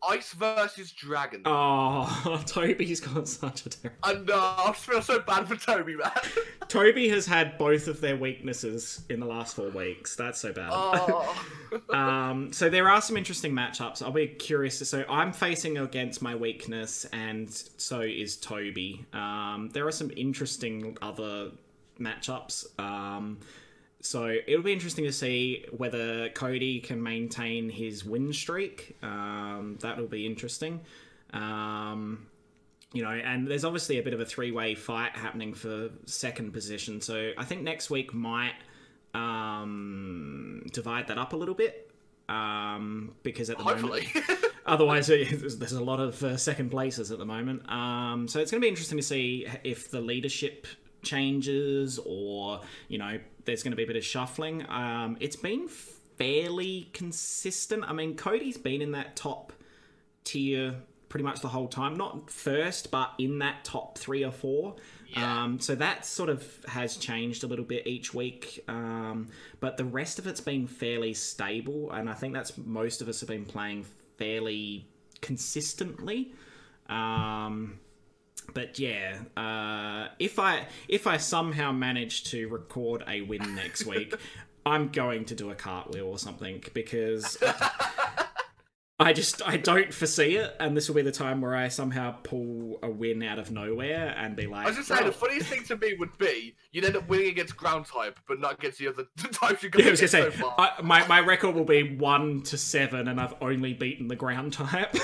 Ice versus Dragon. Oh, [LAUGHS] Toby's got such a terrible. And uh, I feel so bad for Toby, man. [LAUGHS] Toby has had both of their weaknesses in the last four weeks. That's so bad. oh. [LAUGHS] um, so there are some interesting matchups. I'll be curious. To, so I'm facing against my weakness, and so is Toby. Um, there are some interesting other matchups. Um, so it'll be interesting to see whether Cody can maintain his win streak. Um, that'll be interesting. Um, you know, and there's obviously a bit of a three way fight happening for second position. So I think next week might um, divide that up a little bit. Um, because at the moment, [LAUGHS] [LAUGHS] Otherwise, there's, [LAUGHS] there's a lot of uh, second places at the moment. Um, so it's going to be interesting to see if the leadership changes or, you know, there's going to be a bit of shuffling. Um, it's been fairly consistent. I mean, Cody's been in that top tier pretty much the whole time. Not first, but in that top three or four. Yeah. Um, so that sort of has changed a little bit each week, um, but the rest of it's been fairly stable, and I think that's most of us have been playing fairly consistently. Um, but yeah, uh, if I if I somehow manage to record a win next week, [LAUGHS] I'm going to do a cartwheel or something because [LAUGHS] I just I don't foresee it, and this will be the time where I somehow pull a win out of nowhere and be like. I was just saying, "Oh." the funniest thing to me would be you'd end up winning against ground type, but not against the other [LAUGHS] types you've got Yeah, I was gonna say so. I, my my record will be one to seven, and I've only beaten the ground type.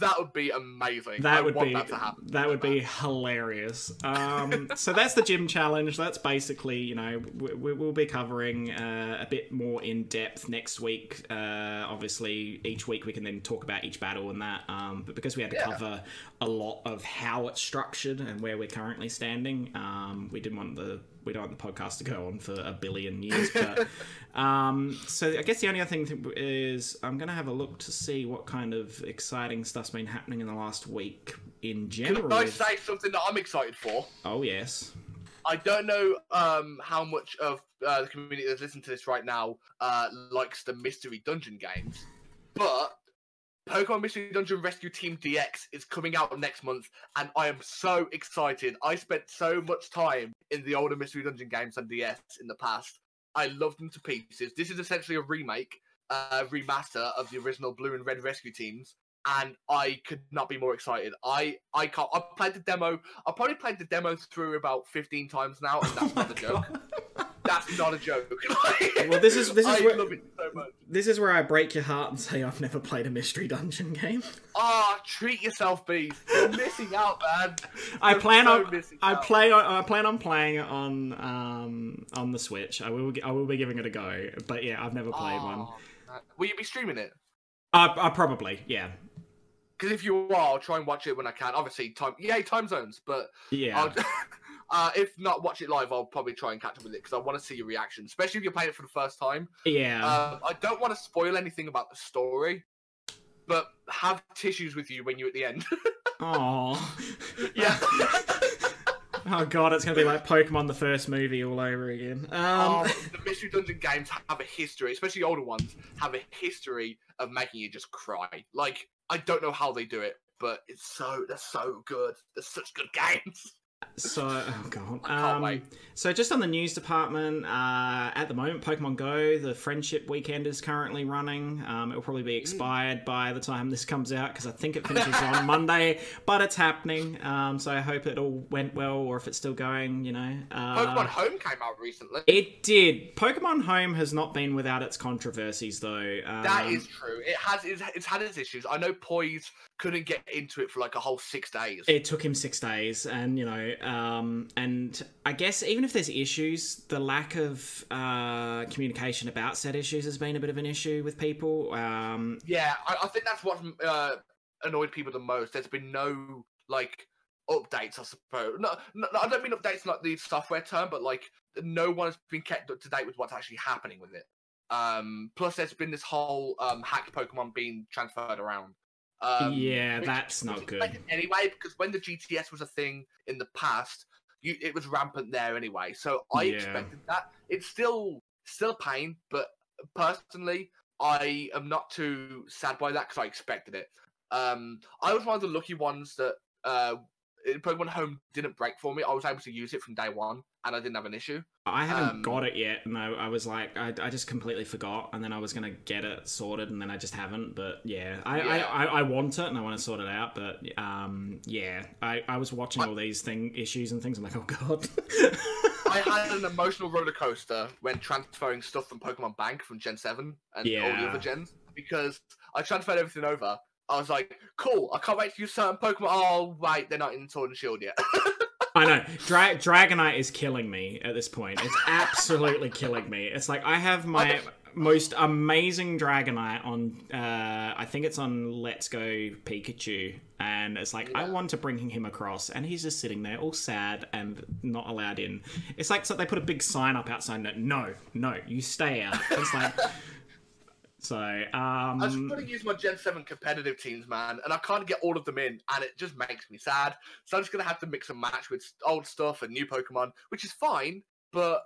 That would be amazing. That I would want be that to happen. that would be hilarious. Um, [LAUGHS] so that's the gym challenge. That's basically you know we, we- we'll be covering uh, a bit more in depth next week. Uh, obviously, each week we can then talk about each battle and that. Um, but because we had to Yeah. cover a lot of how it's structured and where we're currently standing, um, we didn't want the we don't want the podcast to go on for a billion years. But [LAUGHS] um, so I guess the only other thing is I'm going to have a look to see what kind of exciting stuff's been happening in the last week in general. Can I say something that I'm excited for? Oh yes. I don't know um, how much of uh, the community that's listening to this right now uh, likes the mystery dungeon games, but Pokemon Mystery Dungeon Rescue Team DX is coming out next month, and I am so excited. I spent so much time in the older Mystery Dungeon games on DS in the past. I loved them to pieces. This is essentially a remake, uh, remaster of the original Blue and Red Rescue Teams, and I could not be more excited. I I can't. I played the demo. I probably played the demo through about fifteen times now, and that's not a [LAUGHS] joke. That's not a joke. [LAUGHS] Well, this is- this is I where- love it so much. This is where I break your heart and say I've never played a mystery dungeon game. Ah, treat yourself, Beaz. You're missing out, man. I plan so on I out. play on, I plan on playing it on um on the Switch. I will I will be giving it a go. But yeah, I've never played one. Oh, man. Will you be streaming it? I, I probably yeah Because if you are, I'll try and watch it when I can. Obviously, time yay time zones, but yeah. [LAUGHS] Uh, if not watch it live, I'll probably try and catch up with it because I want to see your reaction, especially if you're playing it for the first time. yeah. Um, I don't want to spoil anything about the story, but have tissues with you when you're at the end. [LAUGHS] Oh. yeah. [LAUGHS] oh god, it's gonna be like Pokemon the first movie all over again. Um, Um, the Mystery Dungeon games have a history, especially older ones, have a history of making you just cry. Like, I don't know how they do it, but it's so they're so good. They're such good [LAUGHS] games. So, oh god. I can't Um, wait. so, just on the news department, uh, at the moment, Pokemon Go, the Friendship Weekend is currently running. Um, it will probably Mm. be expired by the time this comes out because I think it finishes on [LAUGHS] Monday, but it's happening. Um, so, I hope it all went well, or if it's still going, you know. Uh, Pokemon Home came out recently. It did. Pokemon Home has not been without its controversies, though. Um, that is true. It has it's, it's had its issues. I know Poise couldn't get into it for like a whole six days. It took him six days, and you know, um, and I guess even if there's issues, the lack of uh, communication about said issues has been a bit of an issue with people. Um, Yeah, I, I think that's what uh, annoyed people the most. There's been no like updates, I suppose. No, no, I don't mean updates like the software term, but like no one has been kept up to date with what's actually happening with it. Um, plus, there's been this whole um, hacked Pokemon being transferred around. Um, yeah, that's not good. Anyway, because when the GTS was a thing in the past, you, it was rampant there anyway. So I Yeah. expected that. It's still still a pain, but personally, I am not too sad by that because I expected it. Um, I was one of the lucky ones that uh, Pokemon Home didn't break for me. I was able to use it from day one, and I didn't have an issue. I haven't um, got it yet, and I, I was like, I, I just completely forgot, and then I was gonna get it sorted, and then I just haven't. But yeah, I, Yeah. I, I, I want it, and I want to sort it out. But um, yeah, I, I was watching all these thing issues and things. I'm like, oh god. I [LAUGHS] had an emotional roller coaster when transferring stuff from Pokemon Bank from Gen 7 and all the other gens because I transferred everything over. I was like, cool, I can't wait to use certain Pokemon. Oh, wait, they're not in Sword and Shield yet. [LAUGHS] I know. Dra- Dragonite is killing me at this point. It's absolutely [LAUGHS] killing me. It's like I have my most amazing Dragonite on, uh, I think it's on Let's Go Pikachu, and it's like I want to bring him across, and he's just sitting there all sad and not allowed in. It's like so they put a big sign up outside that no, no, you stay out. It's like. So, um, I just want to use my Gen 7 competitive teams, man, and I can't get all of them in, and it just makes me sad. So I'm just going to have to mix and match with old stuff and new Pokemon, which is fine, but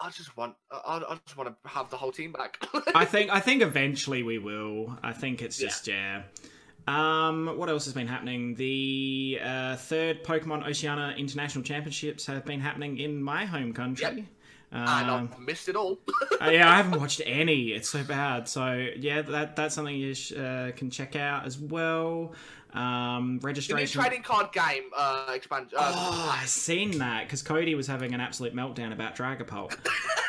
I just want I, I just want to have the whole team back. I [LAUGHS] think I think eventually we will. I think it's just yeah. Um, what else has been happening? The uh, third Pokemon Oceania International Championships have been happening in my home country. Yep. And I've missed it all. [LAUGHS] uh, yeah, I haven't watched any. It's so bad. So yeah, that that's something you sh- uh, can check out as well. Um, registration. The trading card game uh, expansion. Uh, oh, I've seen that because Cody was having an absolute meltdown about Dragapult.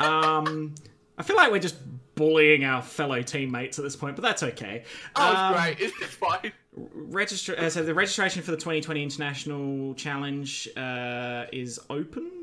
[LAUGHS] um, I feel like we're just bullying our fellow teammates at this point, but that's okay. Oh, um, great. It's, it's fine. Registra- uh, so the registration for the 2020 International Challenge uh, is open.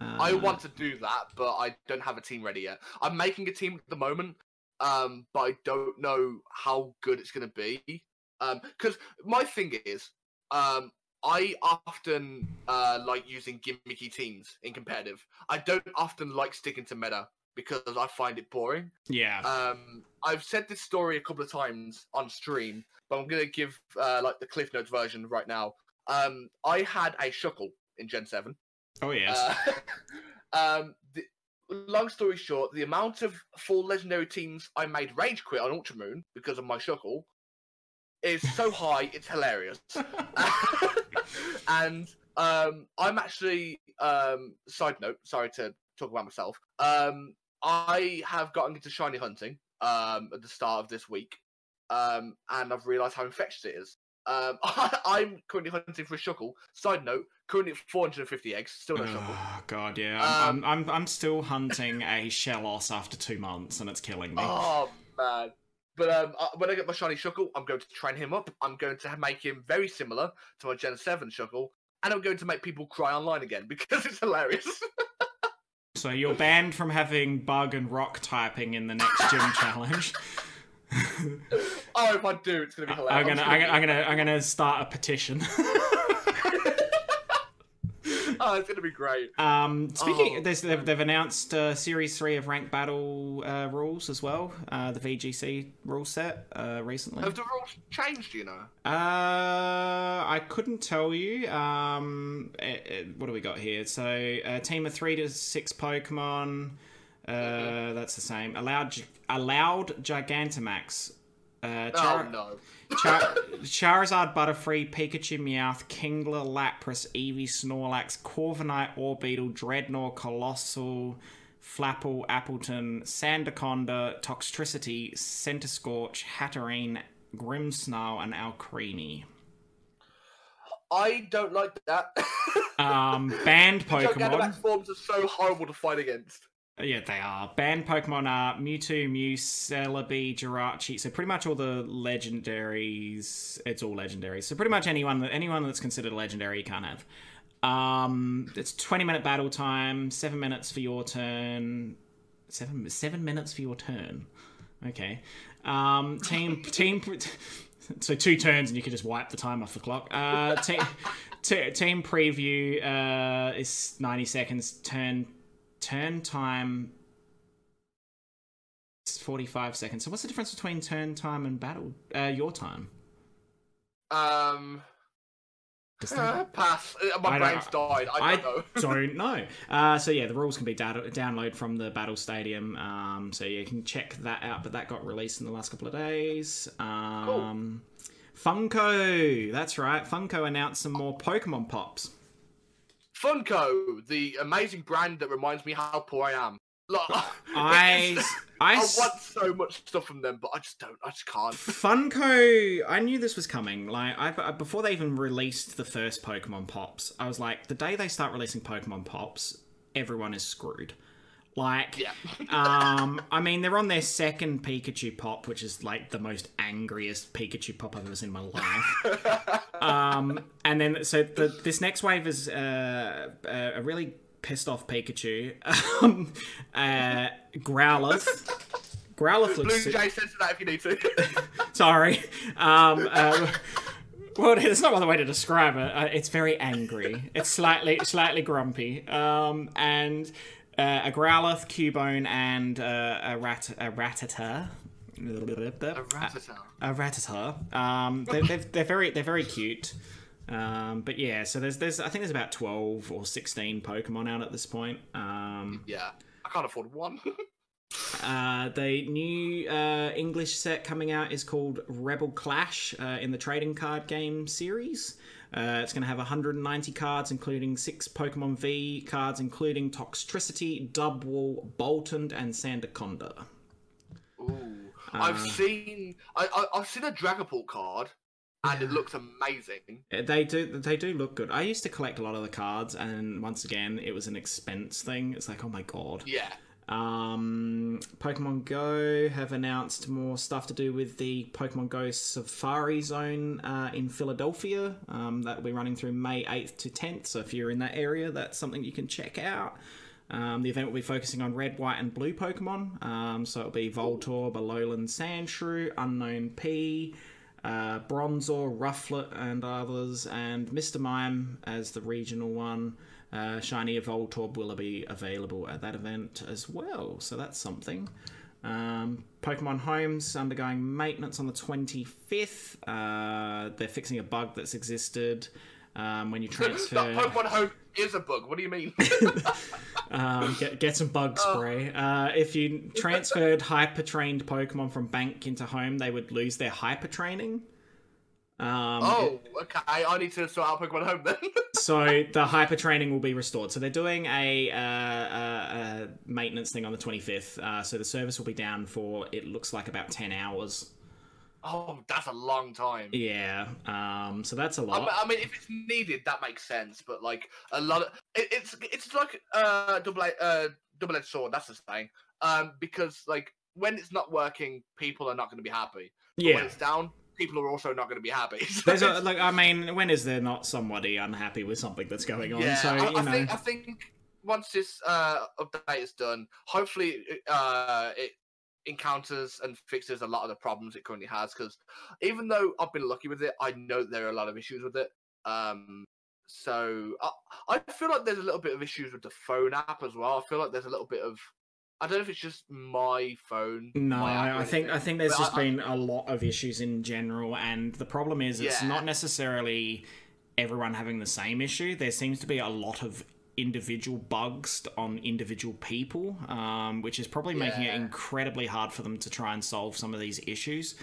Uh, I want to do that, but I don't have a team ready yet. I'm making a team at the moment, um, but I don't know how good it's going to be. Because um, my thing is, um, I often uh, like using gimmicky teams in competitive. I don't often like sticking to meta because I find it boring. Yeah. Um, I've said this story a couple of times on stream, but I'm gonna give uh, like the Cliff Notes version right now. Um, I had a Shuckle in Gen Seven. Oh yes. Uh, [LAUGHS] um, the, long story short, the amount of full legendary teams I made rage quit on Ultra Moon because of my Shuckle is so [LAUGHS] high, it's hilarious. [LAUGHS] and um, I'm actually um, side note. Sorry to talk about myself. Um, I have gotten into shiny hunting um, at the start of this week, um, and I've realised how infectious it is. Um, I, am currently hunting for a shuckle. Side note: currently 450 eggs, still no shuckle. Oh god, yeah. I'm, um, I'm, I'm, I'm still hunting a Shellos after two months, and it's killing me. Oh man. But um, when I get my shiny Shuckle, I'm going to train him up. I'm going to make him very similar to my Gen 7 Shuckle. And I'm going to make people cry online again [LAUGHS] because it's hilarious. so you're banned from having bug and rock typing in the next gym [LAUGHS] challenge. oh, if I do, it's gonna be hilarious. I'm gonna, I'm gonna, I'm gonna, I'm gonna start a petition. [LAUGHS] [LAUGHS] oh, it's gonna be great. Um, speaking, oh, they've, they've, announced uh, Series Three of Ranked Battle uh, rules as well. Uh, the VGC rule set uh, recently. Have the rules changed? You know. Uh, I couldn't tell you. Um, it, eh, it, eh, what do we got here? So, a team of three to six Pokemon. Uh. That's the same. Allowed, allowed Gigantamax uh, Char- oh no. Char- [LAUGHS] Charizard, Butterfree, Pikachu, Meowth, Kingler, Lapras, Eevee, Snorlax, Corviknight, Orbeetle, Drednaw, Coalossal, Flapple, Appletun, Sandaconda, Toxtricity, Centiskorch, Hatterene, Grimmsnarl, and Alcremie. I don't like that. [LAUGHS] um, banned Pokemon. Forms are so horrible to fight against. Yeah, they are. Banned Pokemon are Mewtwo, Mew, Celebi, Jirachi. So pretty much all the legendaries. It's all legendaries. So pretty much anyone that anyone that's considered a legendary you can't have. Um, it's twenty minute battle time. Seven minutes for your turn. Seven seven minutes for your turn. Okay. Um, team [LAUGHS] team. So two turns and you can just wipe the time off the clock. Uh, te- [LAUGHS] te- team preview uh, is ninety seconds. Turn turn time is 45 seconds. So what's the difference between turn time and battle uh, your time? Um [LAUGHS] uh, pass. My brain's died. I don't I know. [LAUGHS] don't know. Uh, so yeah, the rules can be da- download from the Battle Stadium. Um, so you can check that out. But that got released in the last couple of days. Um, cool. Funko. That's right. Funko announced some more Pokemon pops. Funko, the amazing brand that reminds me how poor I am. Look, [LAUGHS] I, I, I want so much stuff from them, but I just don't. I just can't. Funko, I knew this was coming. Like, I uh, before they even released the first Pokemon Pops, I was like, the day they start releasing Pokemon Pops, everyone is screwed. Like, yeah. [LAUGHS] um, I mean, they're on their second Pikachu pop, which is like the most angriest Pikachu pop I've ever seen in my life. [LAUGHS] um, and then, so the, this next wave is uh, a really pissed off Pikachu. Um, uh, Growlithe. Growlithe Blue looks. Jay censor that if you need to. [LAUGHS] Sorry. Um, uh, well, there's no other way to describe it. Uh, it's very angry. It's slightly, slightly grumpy. Um, and uh, a Growlithe, Cubone, and uh, a rat, a Rattata. A Rattata. a Rattata. Um, they're, they're, they're very they're very cute. Um, but yeah, so there's there's I think there's about twelve or sixteen Pokemon out at this point. Um, Yeah, I can't afford one. [LAUGHS] uh, the new uh, English set coming out is called Rebel Clash uh, in the trading card game series. Uh, it's going to have 190 cards, including six Pokemon V cards, including Toxtricity, Dubwool, Boltund, and Sandaconda. Ooh, I've Uh, seen I, I I've seen a Dragapult card, and it looks amazing. Uh, They do. They do look good. I used to collect a lot of the cards, and once again, it was an expense thing. It's like, oh my god. Yeah. Um, Pokemon Go have announced more stuff to do with the Pokemon Go Safari Zone uh, in Philadelphia. Um, that will be running through May 8th to 10th. So if you're in that area, that's something you can check out. Um, the event will be focusing on red, white, and blue Pokemon. Um, so it'll be Voltorb, Alolan Sandshrew, Unown P, uh, Bronzor, Rufflet, and others, and Mr. Mime as the regional one. Uh, Shiny Voltorb will be available at that event as well, so that's something. Um, Pokemon Home's undergoing maintenance on the 25th. Uh, they're fixing a bug that's existed um, when you [LAUGHS] transfer. [LAUGHS] Pokemon Home is a bug. What do you mean? [LAUGHS] um, get, get some bug spray. Uh, if you transferred hyper trained Pokemon from Bank into Home, they would lose their hyper training. Um, oh, okay. I need to sort out Pokemon Home then. [LAUGHS] so the hyper training will be restored. So they're doing a, uh, uh, uh, maintenance thing on the 25th. Uh, so the service will be down for it looks like about 10 hours. oh, that's a long time. Yeah. Um, so that's a lot. mean, I mean, if it's needed, that makes sense. But like a lot of it, it's it's like uh double uh double edged sword. That's the thing. Um, because like when it's not working, people are not going to be happy. But when yeah. it's down, people are also not going to be happy. [LAUGHS] So There's a, like, I mean, when is there not somebody unhappy with something that's going on? yeah, so I, you I know, think I think once this uh update is done, hopefully uh it encounters and fixes a lot of the problems it currently has. Because even though I've been lucky with it, I know there are a lot of issues with it. Um, so I, I feel like there's a little bit of issues with the phone app as well. I feel like there's a little bit of I don't know if it's just my phone. No, my I think I think there's but just I- I- been a lot of issues in general, and the problem is it's Yeah. not necessarily everyone having the same issue. There seems to be a lot of individual bugs on individual people, um, which is probably making it incredibly hard for them to try and solve some of these issues.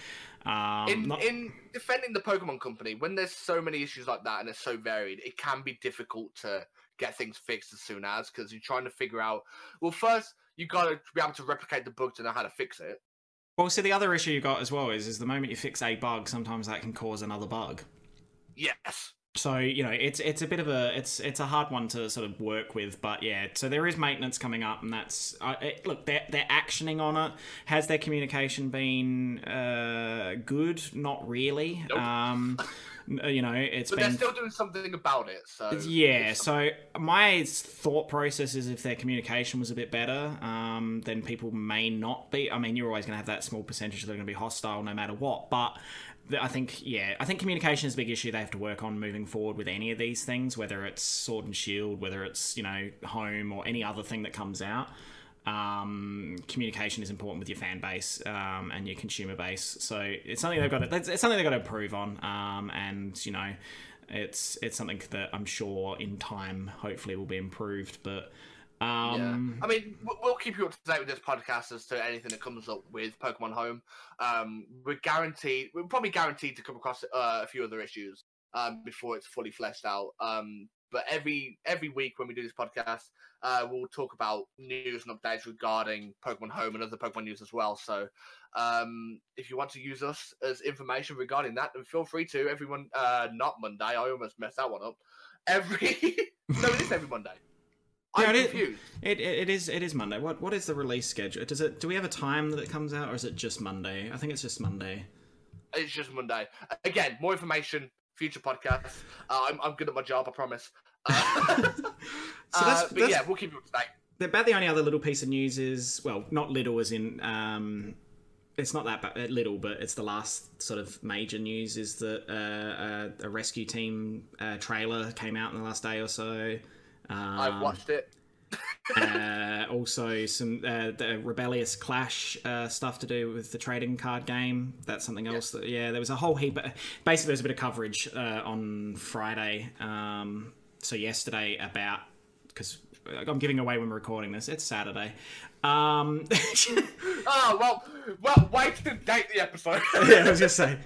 Um, in not- in defending the Pokemon Company, when there's so many issues like that and it's so varied, it can be difficult to get things fixed as soon as because you're trying to figure out. Well, first you got to be able to replicate the bug to know how to fix it. well, so the other issue you got as well is is the moment you fix a bug, sometimes that can cause another bug. Yes. so you know it's it's a bit of a it's it's a hard one to sort of work with but yeah so there is maintenance coming up and that's uh, it, look they're, they're actioning on it has their communication been uh, good not really Nope. um you know it's But been they're still doing something about it. So yeah, so my thought process is if their communication was a bit better, um, then people may not be. I mean, you're always going to have that small percentage that are going to be hostile no matter what. But I think, yeah, I think communication is a big issue they have to work on moving forward with any of these things, whether it's Sword and Shield, whether it's, you know, Home or any other thing that comes out. Um, communication is important with your fan base um, and your consumer base, so it's something they've got to it's something they've got to improve on. Um, and you know, it's it's something that I'm sure in time hopefully will be improved. But um, yeah. I mean, we- we'll keep you up to date with this podcast as to anything that comes up with Pokemon Home. Um, we're guaranteed, we're probably guaranteed to come across uh, a few other issues um, before it's fully fleshed out. Um, but every every week when we do this podcast, uh, we'll talk about news and updates regarding Pokemon Home and other Pokemon news as well. So, um, if you want to use us as information regarding that, then feel free to. Everyone, uh, not Monday. I almost messed that one up. Every [LAUGHS] no, it is every Monday. Yeah, I'm it is- confused. it, it it is it is Monday. What what is the release schedule? Does it do we have a time that it comes out, or is it just Monday? I think it's just Monday. It's just Monday. Again, more information, future podcasts. Uh, I'm, I'm good at my job, I promise. [LAUGHS] Uh, [LAUGHS] So that's- uh, but that's- yeah, we'll keep you up to date. About the only other little piece of news is well, not little as in um, it's not that ba- little, but it's the last sort of major news is that uh, a, a rescue team uh, trailer came out in the last day or so. Um, I've watched it. Uh, also, some uh, the rebellious clash uh, stuff to do with the trading card game. That's something else. That yeah, there was a whole heap. Of, basically, there's a bit of coverage uh, on Friday. Um, so yesterday about because I'm giving away when we're recording this. It's Saturday. Um, [LAUGHS] Oh well, well, wait to date the episode. [LAUGHS] yeah, I was just saying.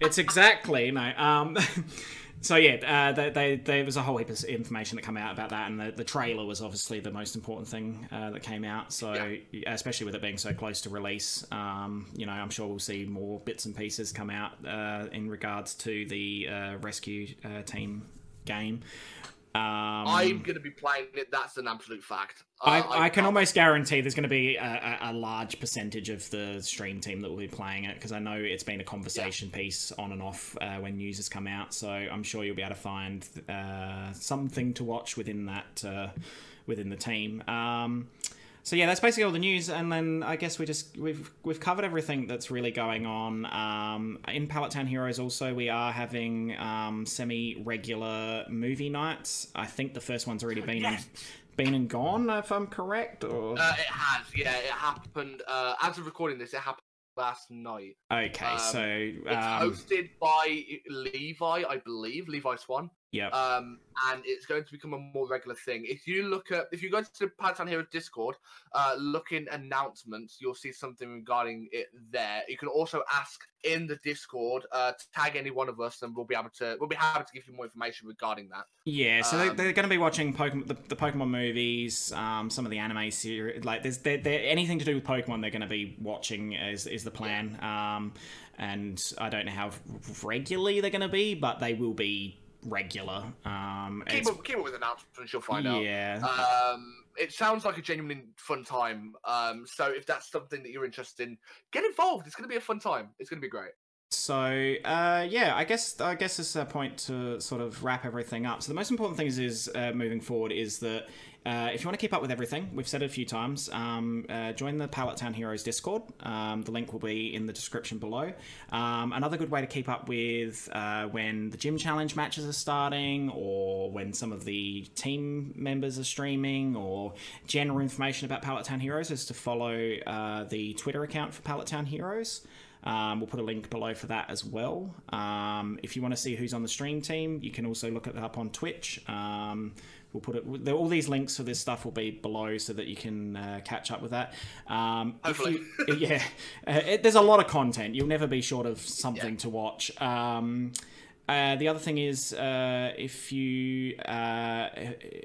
It's exactly no. Um, [LAUGHS] so yeah, uh, they, they, there was a whole heap of information that came out about that, and the, the trailer was obviously the most important thing uh, that came out. So especially with it being so close to release, um, you know, I'm sure we'll see more bits and pieces come out uh, in regards to the uh, rescue uh, team game. Um, I'm gonna be playing it. That's an absolute fact. I, Uh, I can almost guarantee there's going to be a, a, a large percentage of the stream team that will be playing it because I know it's been a conversation piece on and off uh, when news has come out. So I'm sure you'll be able to find uh, something to watch within that uh, within the team. Um, so yeah, that's basically all the news, and then I guess we just we've we've covered everything that's really going on um, in Pallet Town Heroes. Also, we are having um, semi-regular movie nights. I think the first one's already been Yes. been and gone, if I'm correct. Or Uh, it has, yeah. It happened. Uh, as of recording this, it happened last night. okay, um, so It's um, hosted by Levi, I believe, Levi Swan. Yeah, um, and it's going to become a more regular thing. If you look at, if you go to the Pattern Hero Discord, uh, look in announcements, you'll see something regarding it there. You can also ask in the Discord, uh, to tag any one of us, and we'll be able to, we'll be happy to give you more information regarding that. yeah. So they, um, they're going to be watching Pokemon, the, the Pokemon movies, um, some of the anime series. Like, there's they're, they're, anything to do with Pokemon, they're going to be watching. Is is the plan? Um, and I don't know how regularly they're going to be, but they will be regular. Um, Keep up, keep up with announcements, you'll find out. yeah. Um, it sounds like a genuinely fun time. Um, so if that's something that you're interested in, get involved. It's going to be a fun time. It's going to be great. So uh, yeah, I guess I guess it's a point to sort of wrap everything up. So the most important thing is, is uh, moving forward is that uh, if you want to keep up with everything, we've said it a few times. Um, uh, join the Pallet Town Heroes Discord. Um, the link will be in the description below. Um, another good way to keep up with uh, when the gym challenge matches are starting, or when some of the team members are streaming, or general information about Pallet Town Heroes is to follow uh, the Twitter account for Pallet Town Heroes. Um, we'll put a link below for that as well. Um, if you want to see who's on the stream team, you can also look it up on Twitch. Um, we'll put it. All these links for this stuff will be below so that you can uh, catch up with that. Um, Hopefully. you- [LAUGHS] yeah, uh, it, there's a lot of content. You'll never be short of something to watch. Um, uh, the other thing is, uh, if you uh,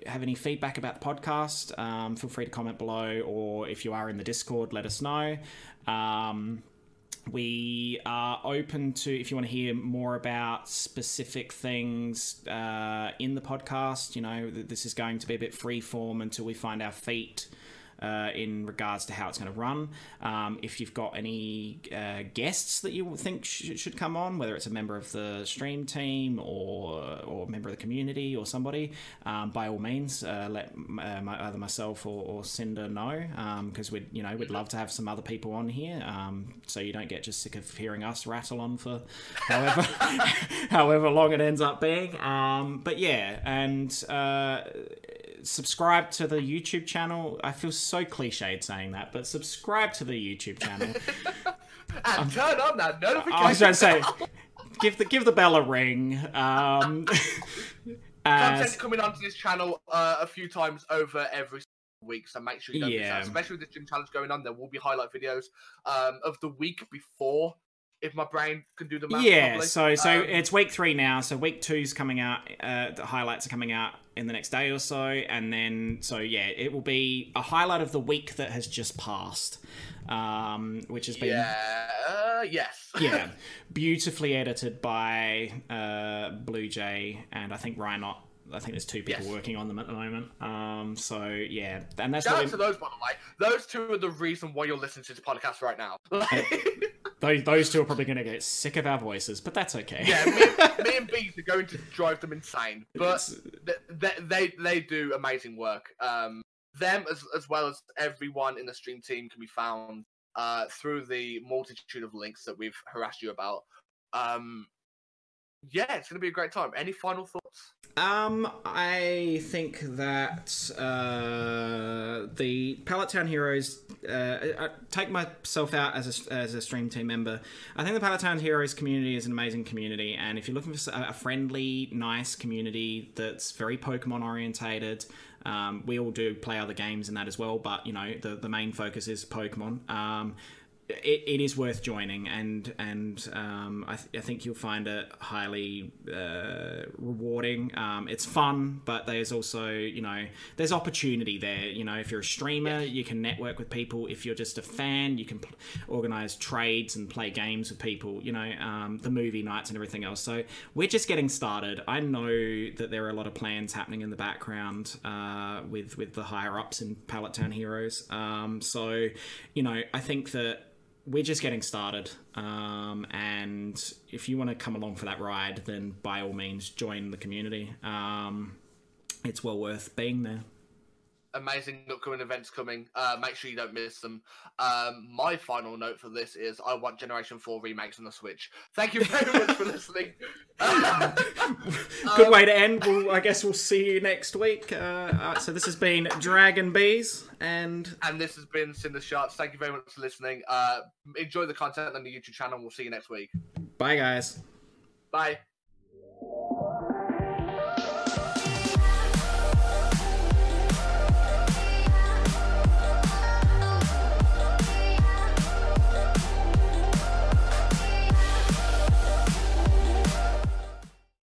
have any feedback about the podcast, um, feel free to comment below, or if you are in the Discord, let us know. Um, we are open to if you want to hear more about specific things uh, in the podcast. You know, this is going to be a bit free form until we find our feet. Uh, in regards to how it's going to run, um, if you've got any uh, guests that you think sh- should come on, whether it's a member of the stream team or or a member of the community or somebody, um, by all means, uh, let uh, my, either myself or, or Cinder know because we'd you know we'd love to have some other people on here, um, so you don't get just sick of hearing us rattle on for [LAUGHS] however [LAUGHS] however long it ends up being. Um, but yeah, and uh, subscribe to the YouTube channel. I feel so cliched saying that, but subscribe to the YouTube channel. [LAUGHS] And turn on that notification. I was trying to say, give the give the bell a ring. Um, [LAUGHS] content coming onto this channel uh, a few times over every week, so make sure you don't miss out. Especially with the gym challenge going on, there will be highlight videos um, of the week before, if my brain can do the math. yeah, properly. so so Um, it's week three now. So week two's coming out. Uh, the highlights are coming out in the next day or so, and then so yeah, it will be a highlight of the week that has just passed, um, which has been yeah, uh, yes, [LAUGHS] yeah, beautifully edited by uh, Blue Jay and I think Rynot. I think there's two people Yes. working on them at the moment. Um, so yeah, and that's Shout out to those, by the way. Those two are the reason why you're listening to this podcast right now. [LAUGHS] those, those two are probably going to get sick of our voices, but that's okay. Yeah, me, me and Beaz are going to drive them insane, but they, they they do amazing work. Um, them as as well as everyone in the stream team can be found uh, through the multitude of links that we've harassed you about. Um, yeah, it's going to be a great time. Any final thoughts? Um, I think that uh, the Pallet Town Heroes. Uh, I take myself out as a, as a stream team member. I think the Pallet Town Heroes community is an amazing community, and if you're looking for a friendly, nice community that's very Pokemon orientated, um, we all do play other games in that as well, but you know the the main focus is Pokemon. Um, it, it is worth joining, and and um, I, th- I, think you'll find it highly uh, rewarding. Um, it's fun, but there's also you know there's opportunity there. You know, if you're a streamer, you can network with people. If you're just a fan, you can pl- organize trades and play games with people. You know, um, the movie nights and everything else. So we're just getting started. I know that there are a lot of plans happening in the background uh, with with the higher ups in Pallet Town Heroes. Um, so you know, I think that we're just getting started. Um, and if you want to come along for that ride, then by all means join the community. Um, it's well worth being there amazing upcoming events coming. Uh, make sure you don't miss them. Um, my final note for this is I want Generation 4 remakes on the Switch. Thank you very much for listening. [LAUGHS] [LAUGHS] Good um, way to end. Well, I guess we'll see you next week. Uh, uh, so this has been Dragon Beaz and... And this has been Cinder Shots. Thank you very much for listening. Uh, enjoy the content on the YouTube channel. We'll see you next week. Bye, guys. Bye.